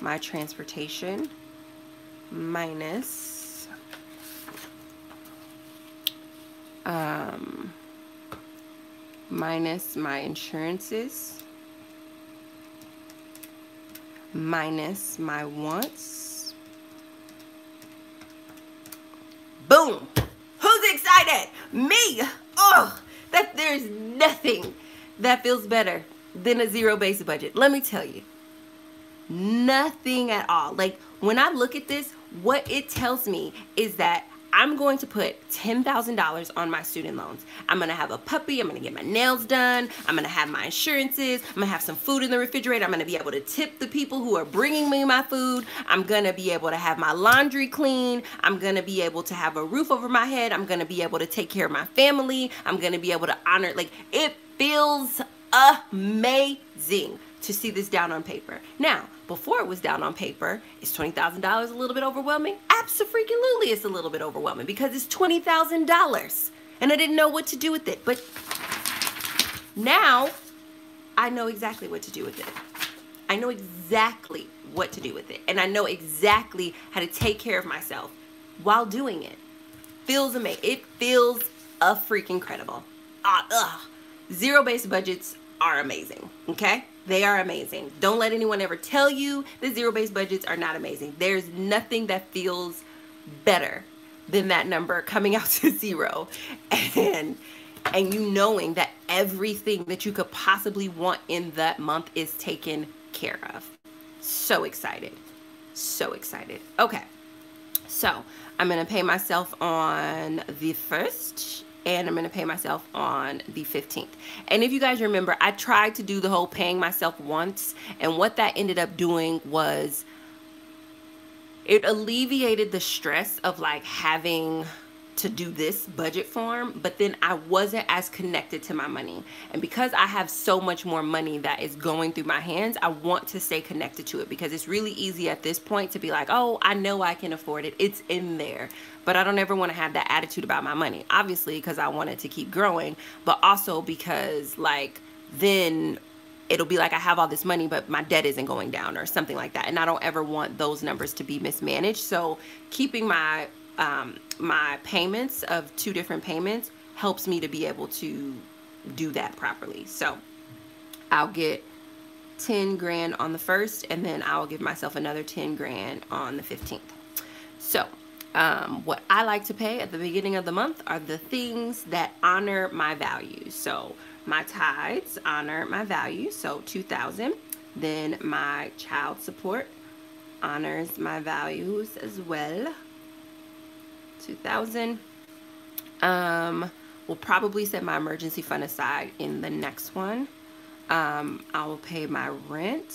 my transportation, minus um, minus my insurances, minus my wants. Boom! Who's excited? Me! Oh, that there's nothing that feels better than a zero base budget. Let me tell you. Nothing at all. Like when I look at this, what it tells me is that I'm going to put $10,000 on my student loans. I'm going to have a puppy. I'm going to get my nails done. I'm going to have my insurances. I'm going to have some food in the refrigerator. I'm going to be able to tip the people who are bringing me my food. I'm going to be able to have my laundry clean. I'm going to be able to have a roof over my head. I'm going to be able to take care of my family. I'm going to be able to honor, like, it feels amazing to see this down on paper. Now, before it was down on paper, is $20,000 a little bit overwhelming? Absolutely, it's a little bit overwhelming because it's $20,000 and I didn't know what to do with it. But now I know exactly what to do with it. I know exactly what to do with it. And I know exactly how to take care of myself while doing it. Feels amazing. It feels a freaking incredible. Ah, ugh. Zero based budgets are amazing. Okay? They are amazing. Don't let anyone ever tell you that zero-based budgets are not amazing. There's nothing that feels better than that number coming out *laughs* to zero and and you knowing that everything that you could possibly want in that month is taken care of. So excited. So excited. Okay. So, I'm going to pay myself on the 1st and I'm going to pay myself on the 15th. And if you guys remember, I tried to do the whole paying myself once, and what that ended up doing was it alleviated the stress of like having to do this budget form, but then I wasn't as connected to my money. And because I have so much more money that is going through my hands, I want to stay connected to it because it's really easy at this point to be like, oh, I know I can afford it. It's in there. But I don't ever want to have that attitude about my money. Obviously, because I want it to keep growing, but also because like then it'll be like I have all this money, but my debt isn't going down or something like that. And I don't ever want those numbers to be mismanaged. So keeping my um, my payments of two different payments helps me to be able to do that properly. So I'll get 10 grand on the first and then I'll give myself another 10 grand on the 15th. So um, what I like to pay at the beginning of the month are the things that honor my values. So my tithes honor my values, so 2000 Then my child support honors my values as well. 2000 um will probably set my emergency fund aside in the next one. Um i will pay my rent.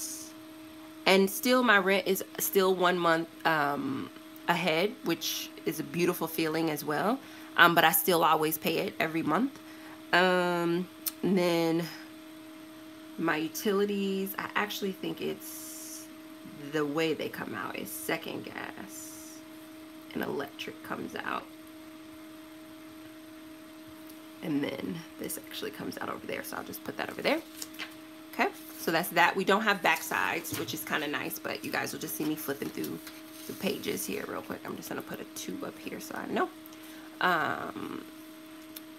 And still my rent is still one month um ahead which is a beautiful feeling as well. Um but i still always pay it every month. Um then my utilities i actually think it's the way they come out is second gas and electric comes out. And then this actually comes out over there. So I'll just put that over there. Okay, so that's that. We don't have back sides, which is kind of nice, but you guys will just see me flipping through the pages here real quick. I'm just gonna put a two up here so I know. Um,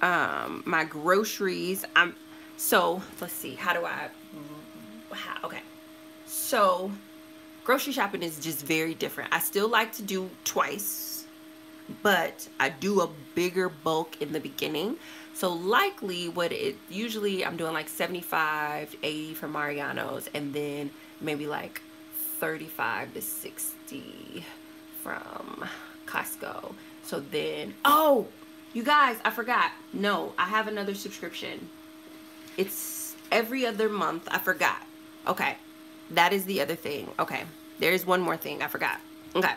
um, my groceries. I'm so let's see. How do I? How, okay, so grocery shopping is just very different. I still like to do twice, but I do a bigger bulk in the beginning. So likely what it usually I'm doing like 75, 80 for Mariano's and then maybe like 35 to 60 from Costco. So then, oh, you guys, I forgot. No, I have another subscription. It's every other month. I forgot. Okay. That is the other thing. Okay. There's one more thing I forgot. Okay.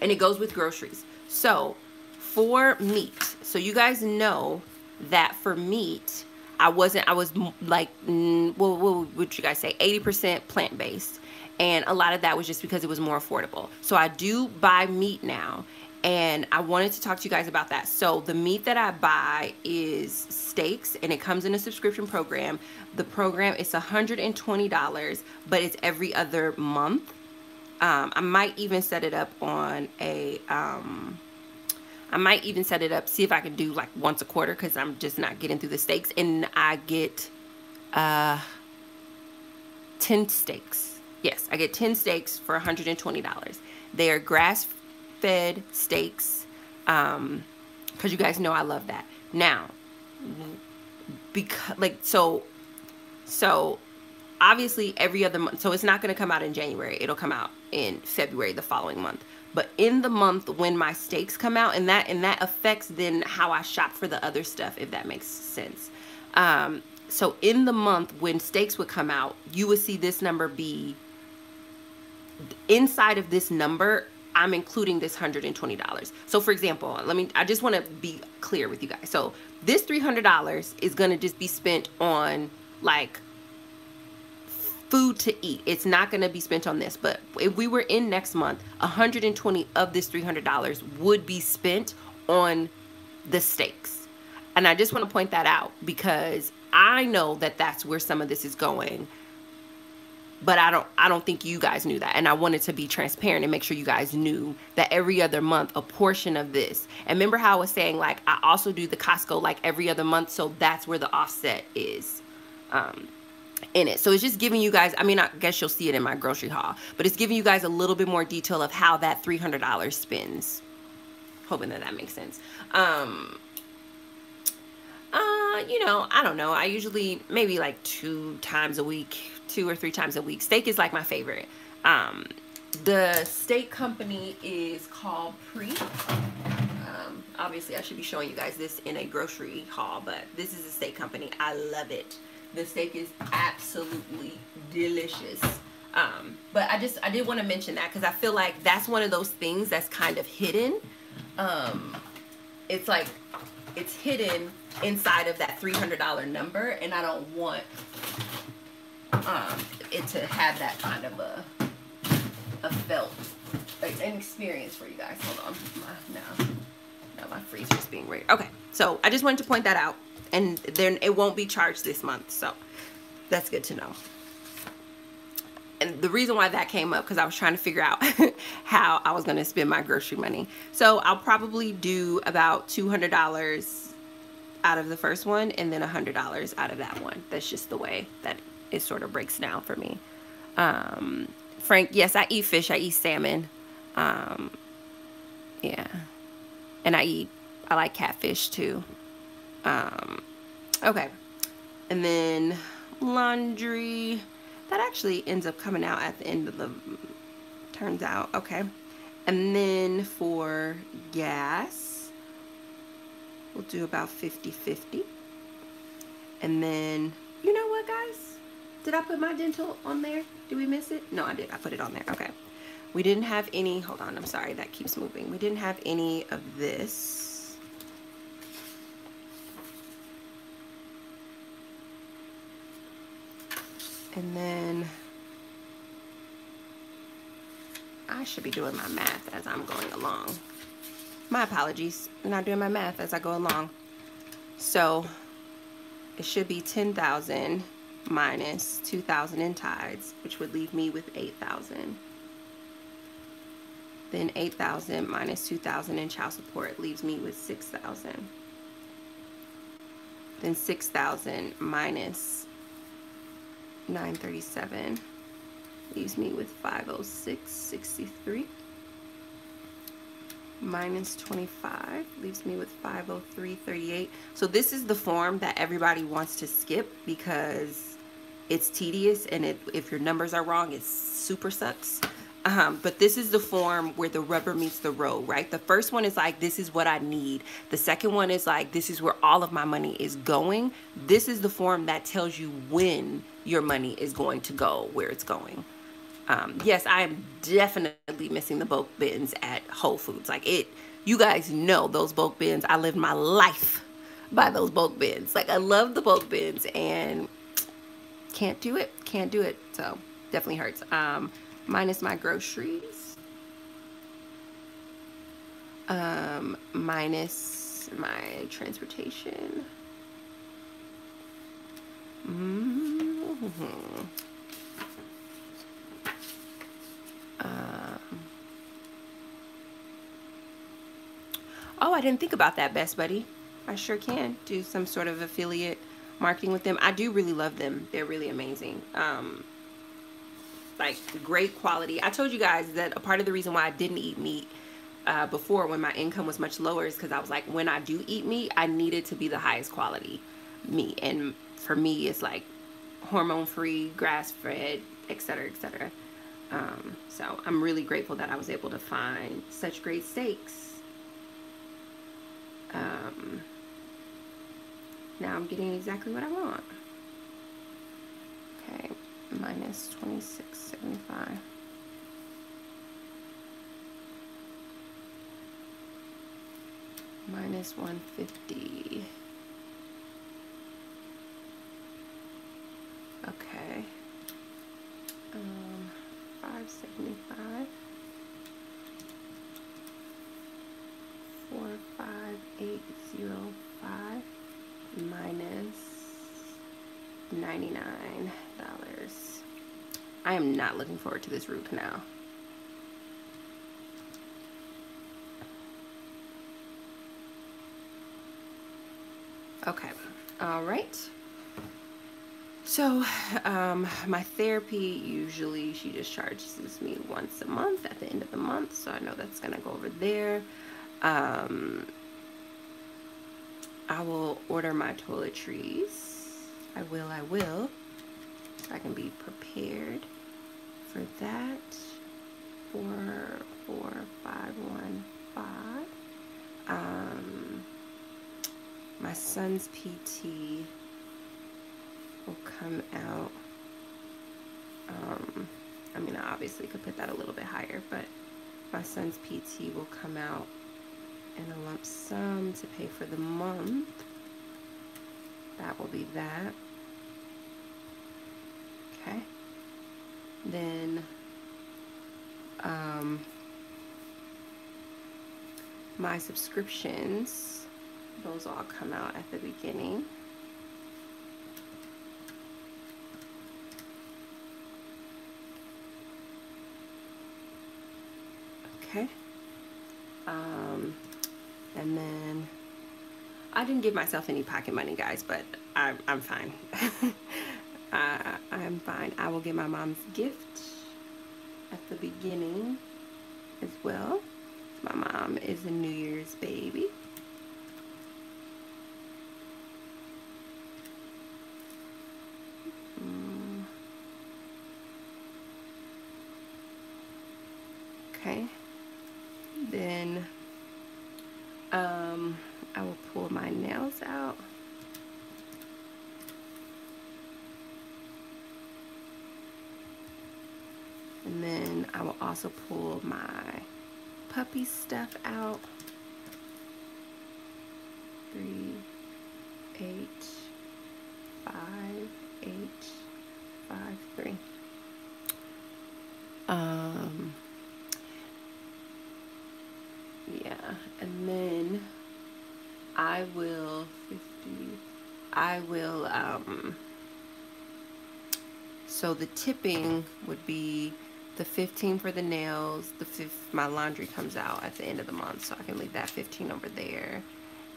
And it goes with groceries. So for meat, so you guys know that for meat, I wasn't, I was like, well, what would you guys say? 80% plant-based. And a lot of that was just because it was more affordable. So I do buy meat now and I wanted to talk to you guys about that. So the meat that I buy is steaks and it comes in a subscription program. The program is $120, but it's every other month. Um, I might even set it up on a, um, I might even set it up, see if I can do like once a quarter because I'm just not getting through the steaks. And I get uh, 10 steaks. Yes, I get 10 steaks for $120. They are grass fed steaks um because you guys know I love that. Now because like so so obviously every other month so it's not going to come out in January it'll come out in February the following month. But in the month when my steaks come out and that and that affects then how I shop for the other stuff if that makes sense. Um so in the month when steaks would come out you would see this number be inside of this number I'm including this $120. So for example, let me, I just want to be clear with you guys. So this $300 is going to just be spent on like food to eat. It's not going to be spent on this. But if we were in next month, 120 of this $300 would be spent on the steaks. And I just want to point that out because I know that that's where some of this is going but I don't I don't think you guys knew that. And I wanted to be transparent and make sure you guys knew that every other month a portion of this. And remember how I was saying like I also do the Costco like every other month so that's where the offset is um, in it. So it's just giving you guys I mean I guess you'll see it in my grocery haul but it's giving you guys a little bit more detail of how that $300 spends hoping that that makes sense. Um uh you know I don't know. I usually maybe like two times a week two or three times a week. Steak is like my favorite. Um, the steak company is called Pre. Um, obviously, I should be showing you guys this in a grocery haul, but this is a steak company. I love it. The steak is absolutely delicious. Um, but I just, I did want to mention that because I feel like that's one of those things that's kind of hidden. Um, it's like, it's hidden inside of that $300 number and I don't want um, it to have that kind of a, a felt, like an experience for you guys. Hold on. My, no, no, my freezer's being ready. Okay, so I just wanted to point that out. And then it won't be charged this month. So that's good to know. And the reason why that came up because I was trying to figure out *laughs* how I was going to spend my grocery money. So I'll probably do about $200 out of the first one and then $100 out of that one. That's just the way that it sort of breaks down for me. Um, Frank, yes, I eat fish. I eat salmon. Um, yeah. And I eat, I like catfish too. Um, okay. And then laundry. That actually ends up coming out at the end of the, turns out. Okay. And then for gas, we'll do about 50-50. And then, you know what, guys? Did I put my dental on there? Did we miss it? No, I did. I put it on there. Okay. We didn't have any, hold on, I'm sorry, that keeps moving. We didn't have any of this. And then I should be doing my math as I'm going along. My apologies. I'm not doing my math as I go along. So it should be 10,000 minus 2,000 in tithes, which would leave me with 8,000. Then 8,000 minus 2,000 in child support leaves me with 6,000. Then 6,000 minus 937 leaves me with 506.63 minus 25 leaves me with 503.38 so this is the form that everybody wants to skip because it's tedious and it, if your numbers are wrong it super sucks um, but this is the form where the rubber meets the road, right? The first one is like, this is what I need. The second one is like, this is where all of my money is going. This is the form that tells you when your money is going to go, where it's going. Um, yes, I am definitely missing the bulk bins at Whole Foods. Like it, you guys know those bulk bins. I lived my life by those bulk bins. Like I love the bulk bins and can't do it. Can't do it. So definitely hurts. Um, minus my groceries, um, minus my transportation. Mm -hmm. oh, I didn't think about that, Best Buddy. I sure can do some sort of affiliate marketing with them. I do really love them. They're really amazing. Um, like great quality. I told you guys that a part of the reason why I didn't eat meat uh, before when my income was much lower is because I was like, when I do eat meat, I need it to be the highest quality meat. And for me, it's like hormone free, grass fed, etc. etc. Um, so I'm really grateful that I was able to find such great steaks. Um, now I'm getting exactly what I want. Okay minus 2675. Minus 150. Okay. Um, 575. 45805 minus $99. I am not looking forward to this root canal. Okay, all right. So, um, my therapy, usually she just charges me once a month at the end of the month, so I know that's to go over there. Um, I will order my toiletries I will, I will. So I can be prepared for that. Four, four, five, one, five. Um, my son's PT will come out. Um, I mean, I obviously could put that a little bit higher, but my son's PT will come out in a lump sum to pay for the month. That will be that. Okay. Then um, my subscriptions those all come out at the beginning. Okay. Um, and then I didn't give myself any pocket money, guys, but I'm, I'm fine. *laughs* uh, I'm fine. I will get my mom's gift at the beginning as well. My mom is a New Year's baby. Mm. Okay. Then, um, I will pull my nails out. And then I will also pull my puppy stuff out. Three, eight, five, eight, five, three. Um, yeah, and then I will 50 I will um so the tipping would be the 15 for the nails the fifth my laundry comes out at the end of the month so I can leave that 15 over there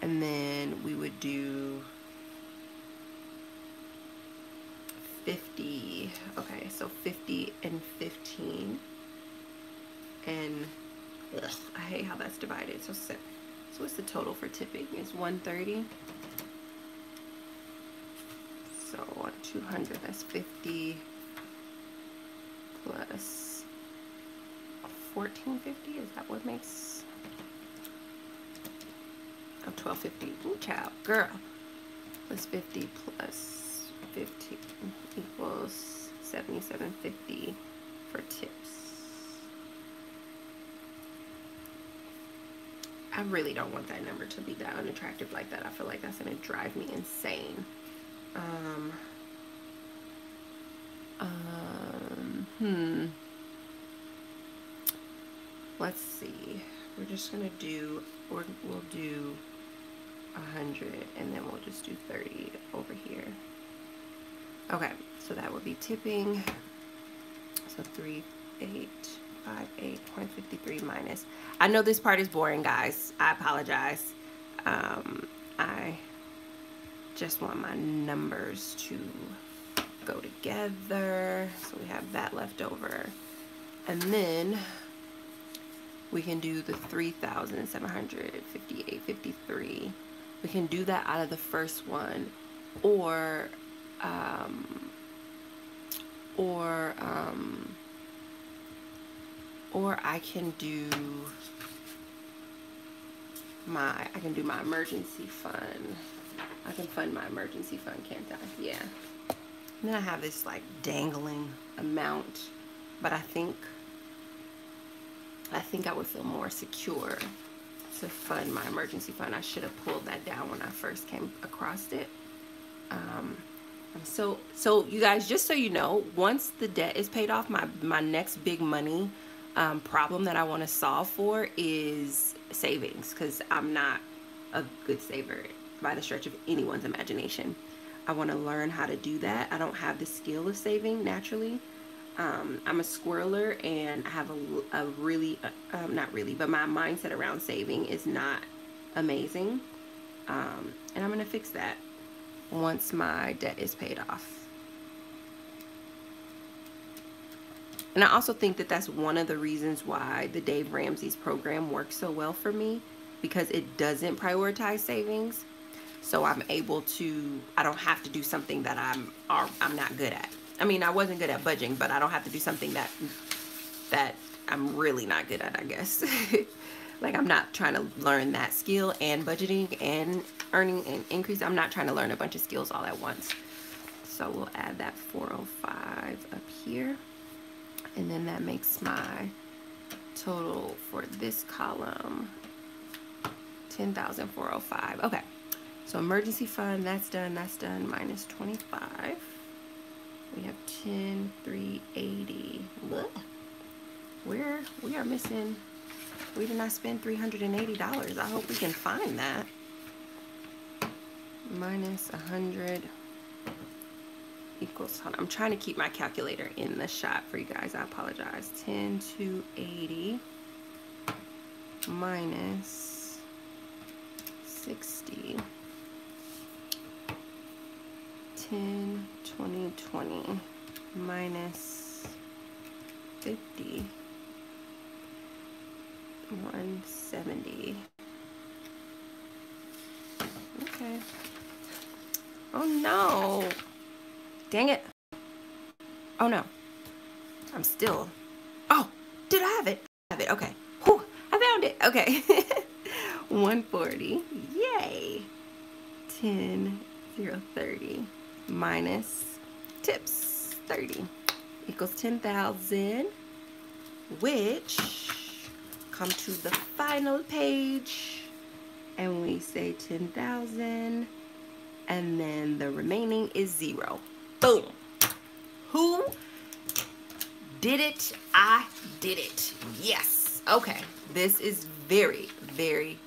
and then we would do 50. Okay, so 50 and 15. And ugh, I hate how that's divided. So, so what's the total for tipping? It's 130. So on 200, that's 50 plus 1450. Is that what makes? Oh, 1250. Ooh, child, girl. Plus 50 plus 15 equals 7750 for tips. I really don't want that number to be that unattractive like that. I feel like that's to drive me insane. Um, um, hmm. Let's see. We're just going to do, we we'll do 100 and then we'll just do 30 over here. Okay, so that would be tipping. So 3, 8, 5, 8.53 minus. I know this part is boring, guys. I apologize. Um, I just want my numbers to go together. So we have that left over. And then we can do the 3,758, 53 we can do that out of the first one or um, or um, or I can do my I can do my emergency fund I can fund my emergency fund can't I yeah then I have this like dangling amount but I think I think I would feel more secure to fund my emergency fund. I should have pulled that down when I first came across it. Um, so, so you guys, just so you know, once the debt is paid off, my, my next big money um, problem that I want to solve for is savings because I'm not a good saver by the stretch of anyone's imagination. I want to learn how to do that. I don't have the skill of saving naturally. Um, I'm a squirreler and I have a, a really, uh, um, not really, but my mindset around saving is not amazing. Um, and I'm going to fix that once my debt is paid off. And I also think that that's one of the reasons why the Dave Ramsey's program works so well for me because it doesn't prioritize savings. So I'm able to, I don't have to do something that I'm, I'm not good at. I mean, I wasn't good at budgeting, but I don't have to do something that that I'm really not good at, I guess. *laughs* like I'm not trying to learn that skill and budgeting and earning and increase. I'm not trying to learn a bunch of skills all at once. So we'll add that 405 up here. And then that makes my total for this column 10,405. Okay. So emergency fund, that's done, that's done, minus 25. We have 10, 380. Look, where we are missing, we did not spend $380. I hope we can find that. Minus 100 equals, I'm trying to keep my calculator in the shot for you guys. I apologize. 10 to 80 minus 60. 10, 20, 20 minus 50, 170. Okay. Oh no. Dang it. Oh no. I'm still. Oh, did I have it? I have it. Okay. Whew, I found it. Okay. *laughs* 140. Yay. 10, 0, 30 minus tips 30 equals 10,000 which come to the final page. And we say 10,000 and then the remaining is zero. Boom. Who did it? I did it. Yes. Okay. This is very very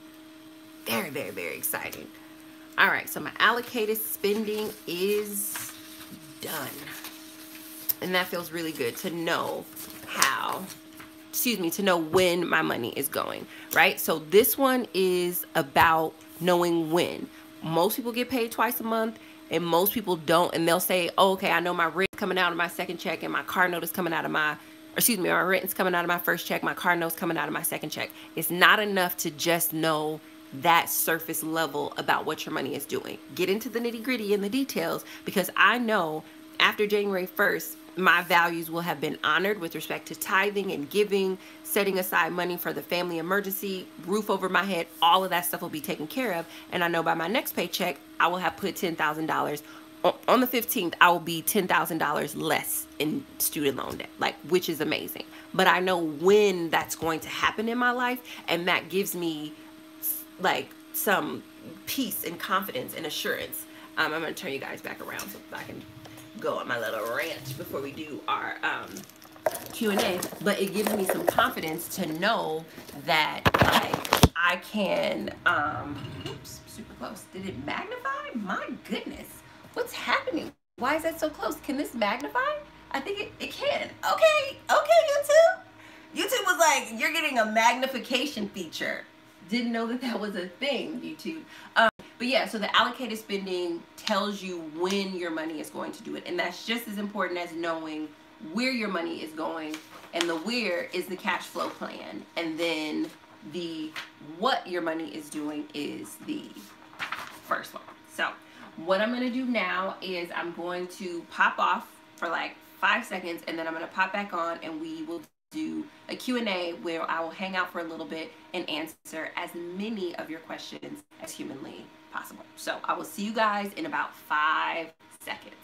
very very very exciting all right, so my allocated spending is done. And that feels really good to know how, excuse me, to know when my money is going, right? So this one is about knowing when. Most people get paid twice a month and most people don't and they'll say oh, okay i know my rent coming out of my second check and my car note is coming out of my excuse me my rent is coming out of my first check my car note is coming out of my second check it's not enough to just know that surface level about what your money is doing get into the nitty gritty and the details because i know after january 1st my values will have been honored with respect to tithing and giving, setting aside money for the family emergency, roof over my head, all of that stuff will be taken care of. And I know by my next paycheck, I will have put $10,000 on the 15th, I will be $10,000 less in student loan debt, like, which is amazing. But I know when that's going to happen in my life, and that gives me like some peace and confidence and assurance. Um, I'm going to turn you guys back around so I can go on my little rant before we do our um, Q&A, but it gives me some confidence to know that like I can, um, oops, super close. Did it magnify? My goodness, what's happening? Why is that so close? Can this magnify? I think it, it can. Okay, okay, YouTube. YouTube was like, you're getting a magnification feature. Didn't know that that was a thing, YouTube. Um, but yeah, so the allocated spending tells you when your money is going to do it. And that's just as important as knowing where your money is going. And the where is the cash flow plan. And then the what your money is doing is the first one. So what I'm going to do now is I'm going to pop off for like five seconds and then I'm going to pop back on and we will do a Q&A where I will hang out for a little bit and answer as many of your questions as humanly possible. So I will see you guys in about five seconds.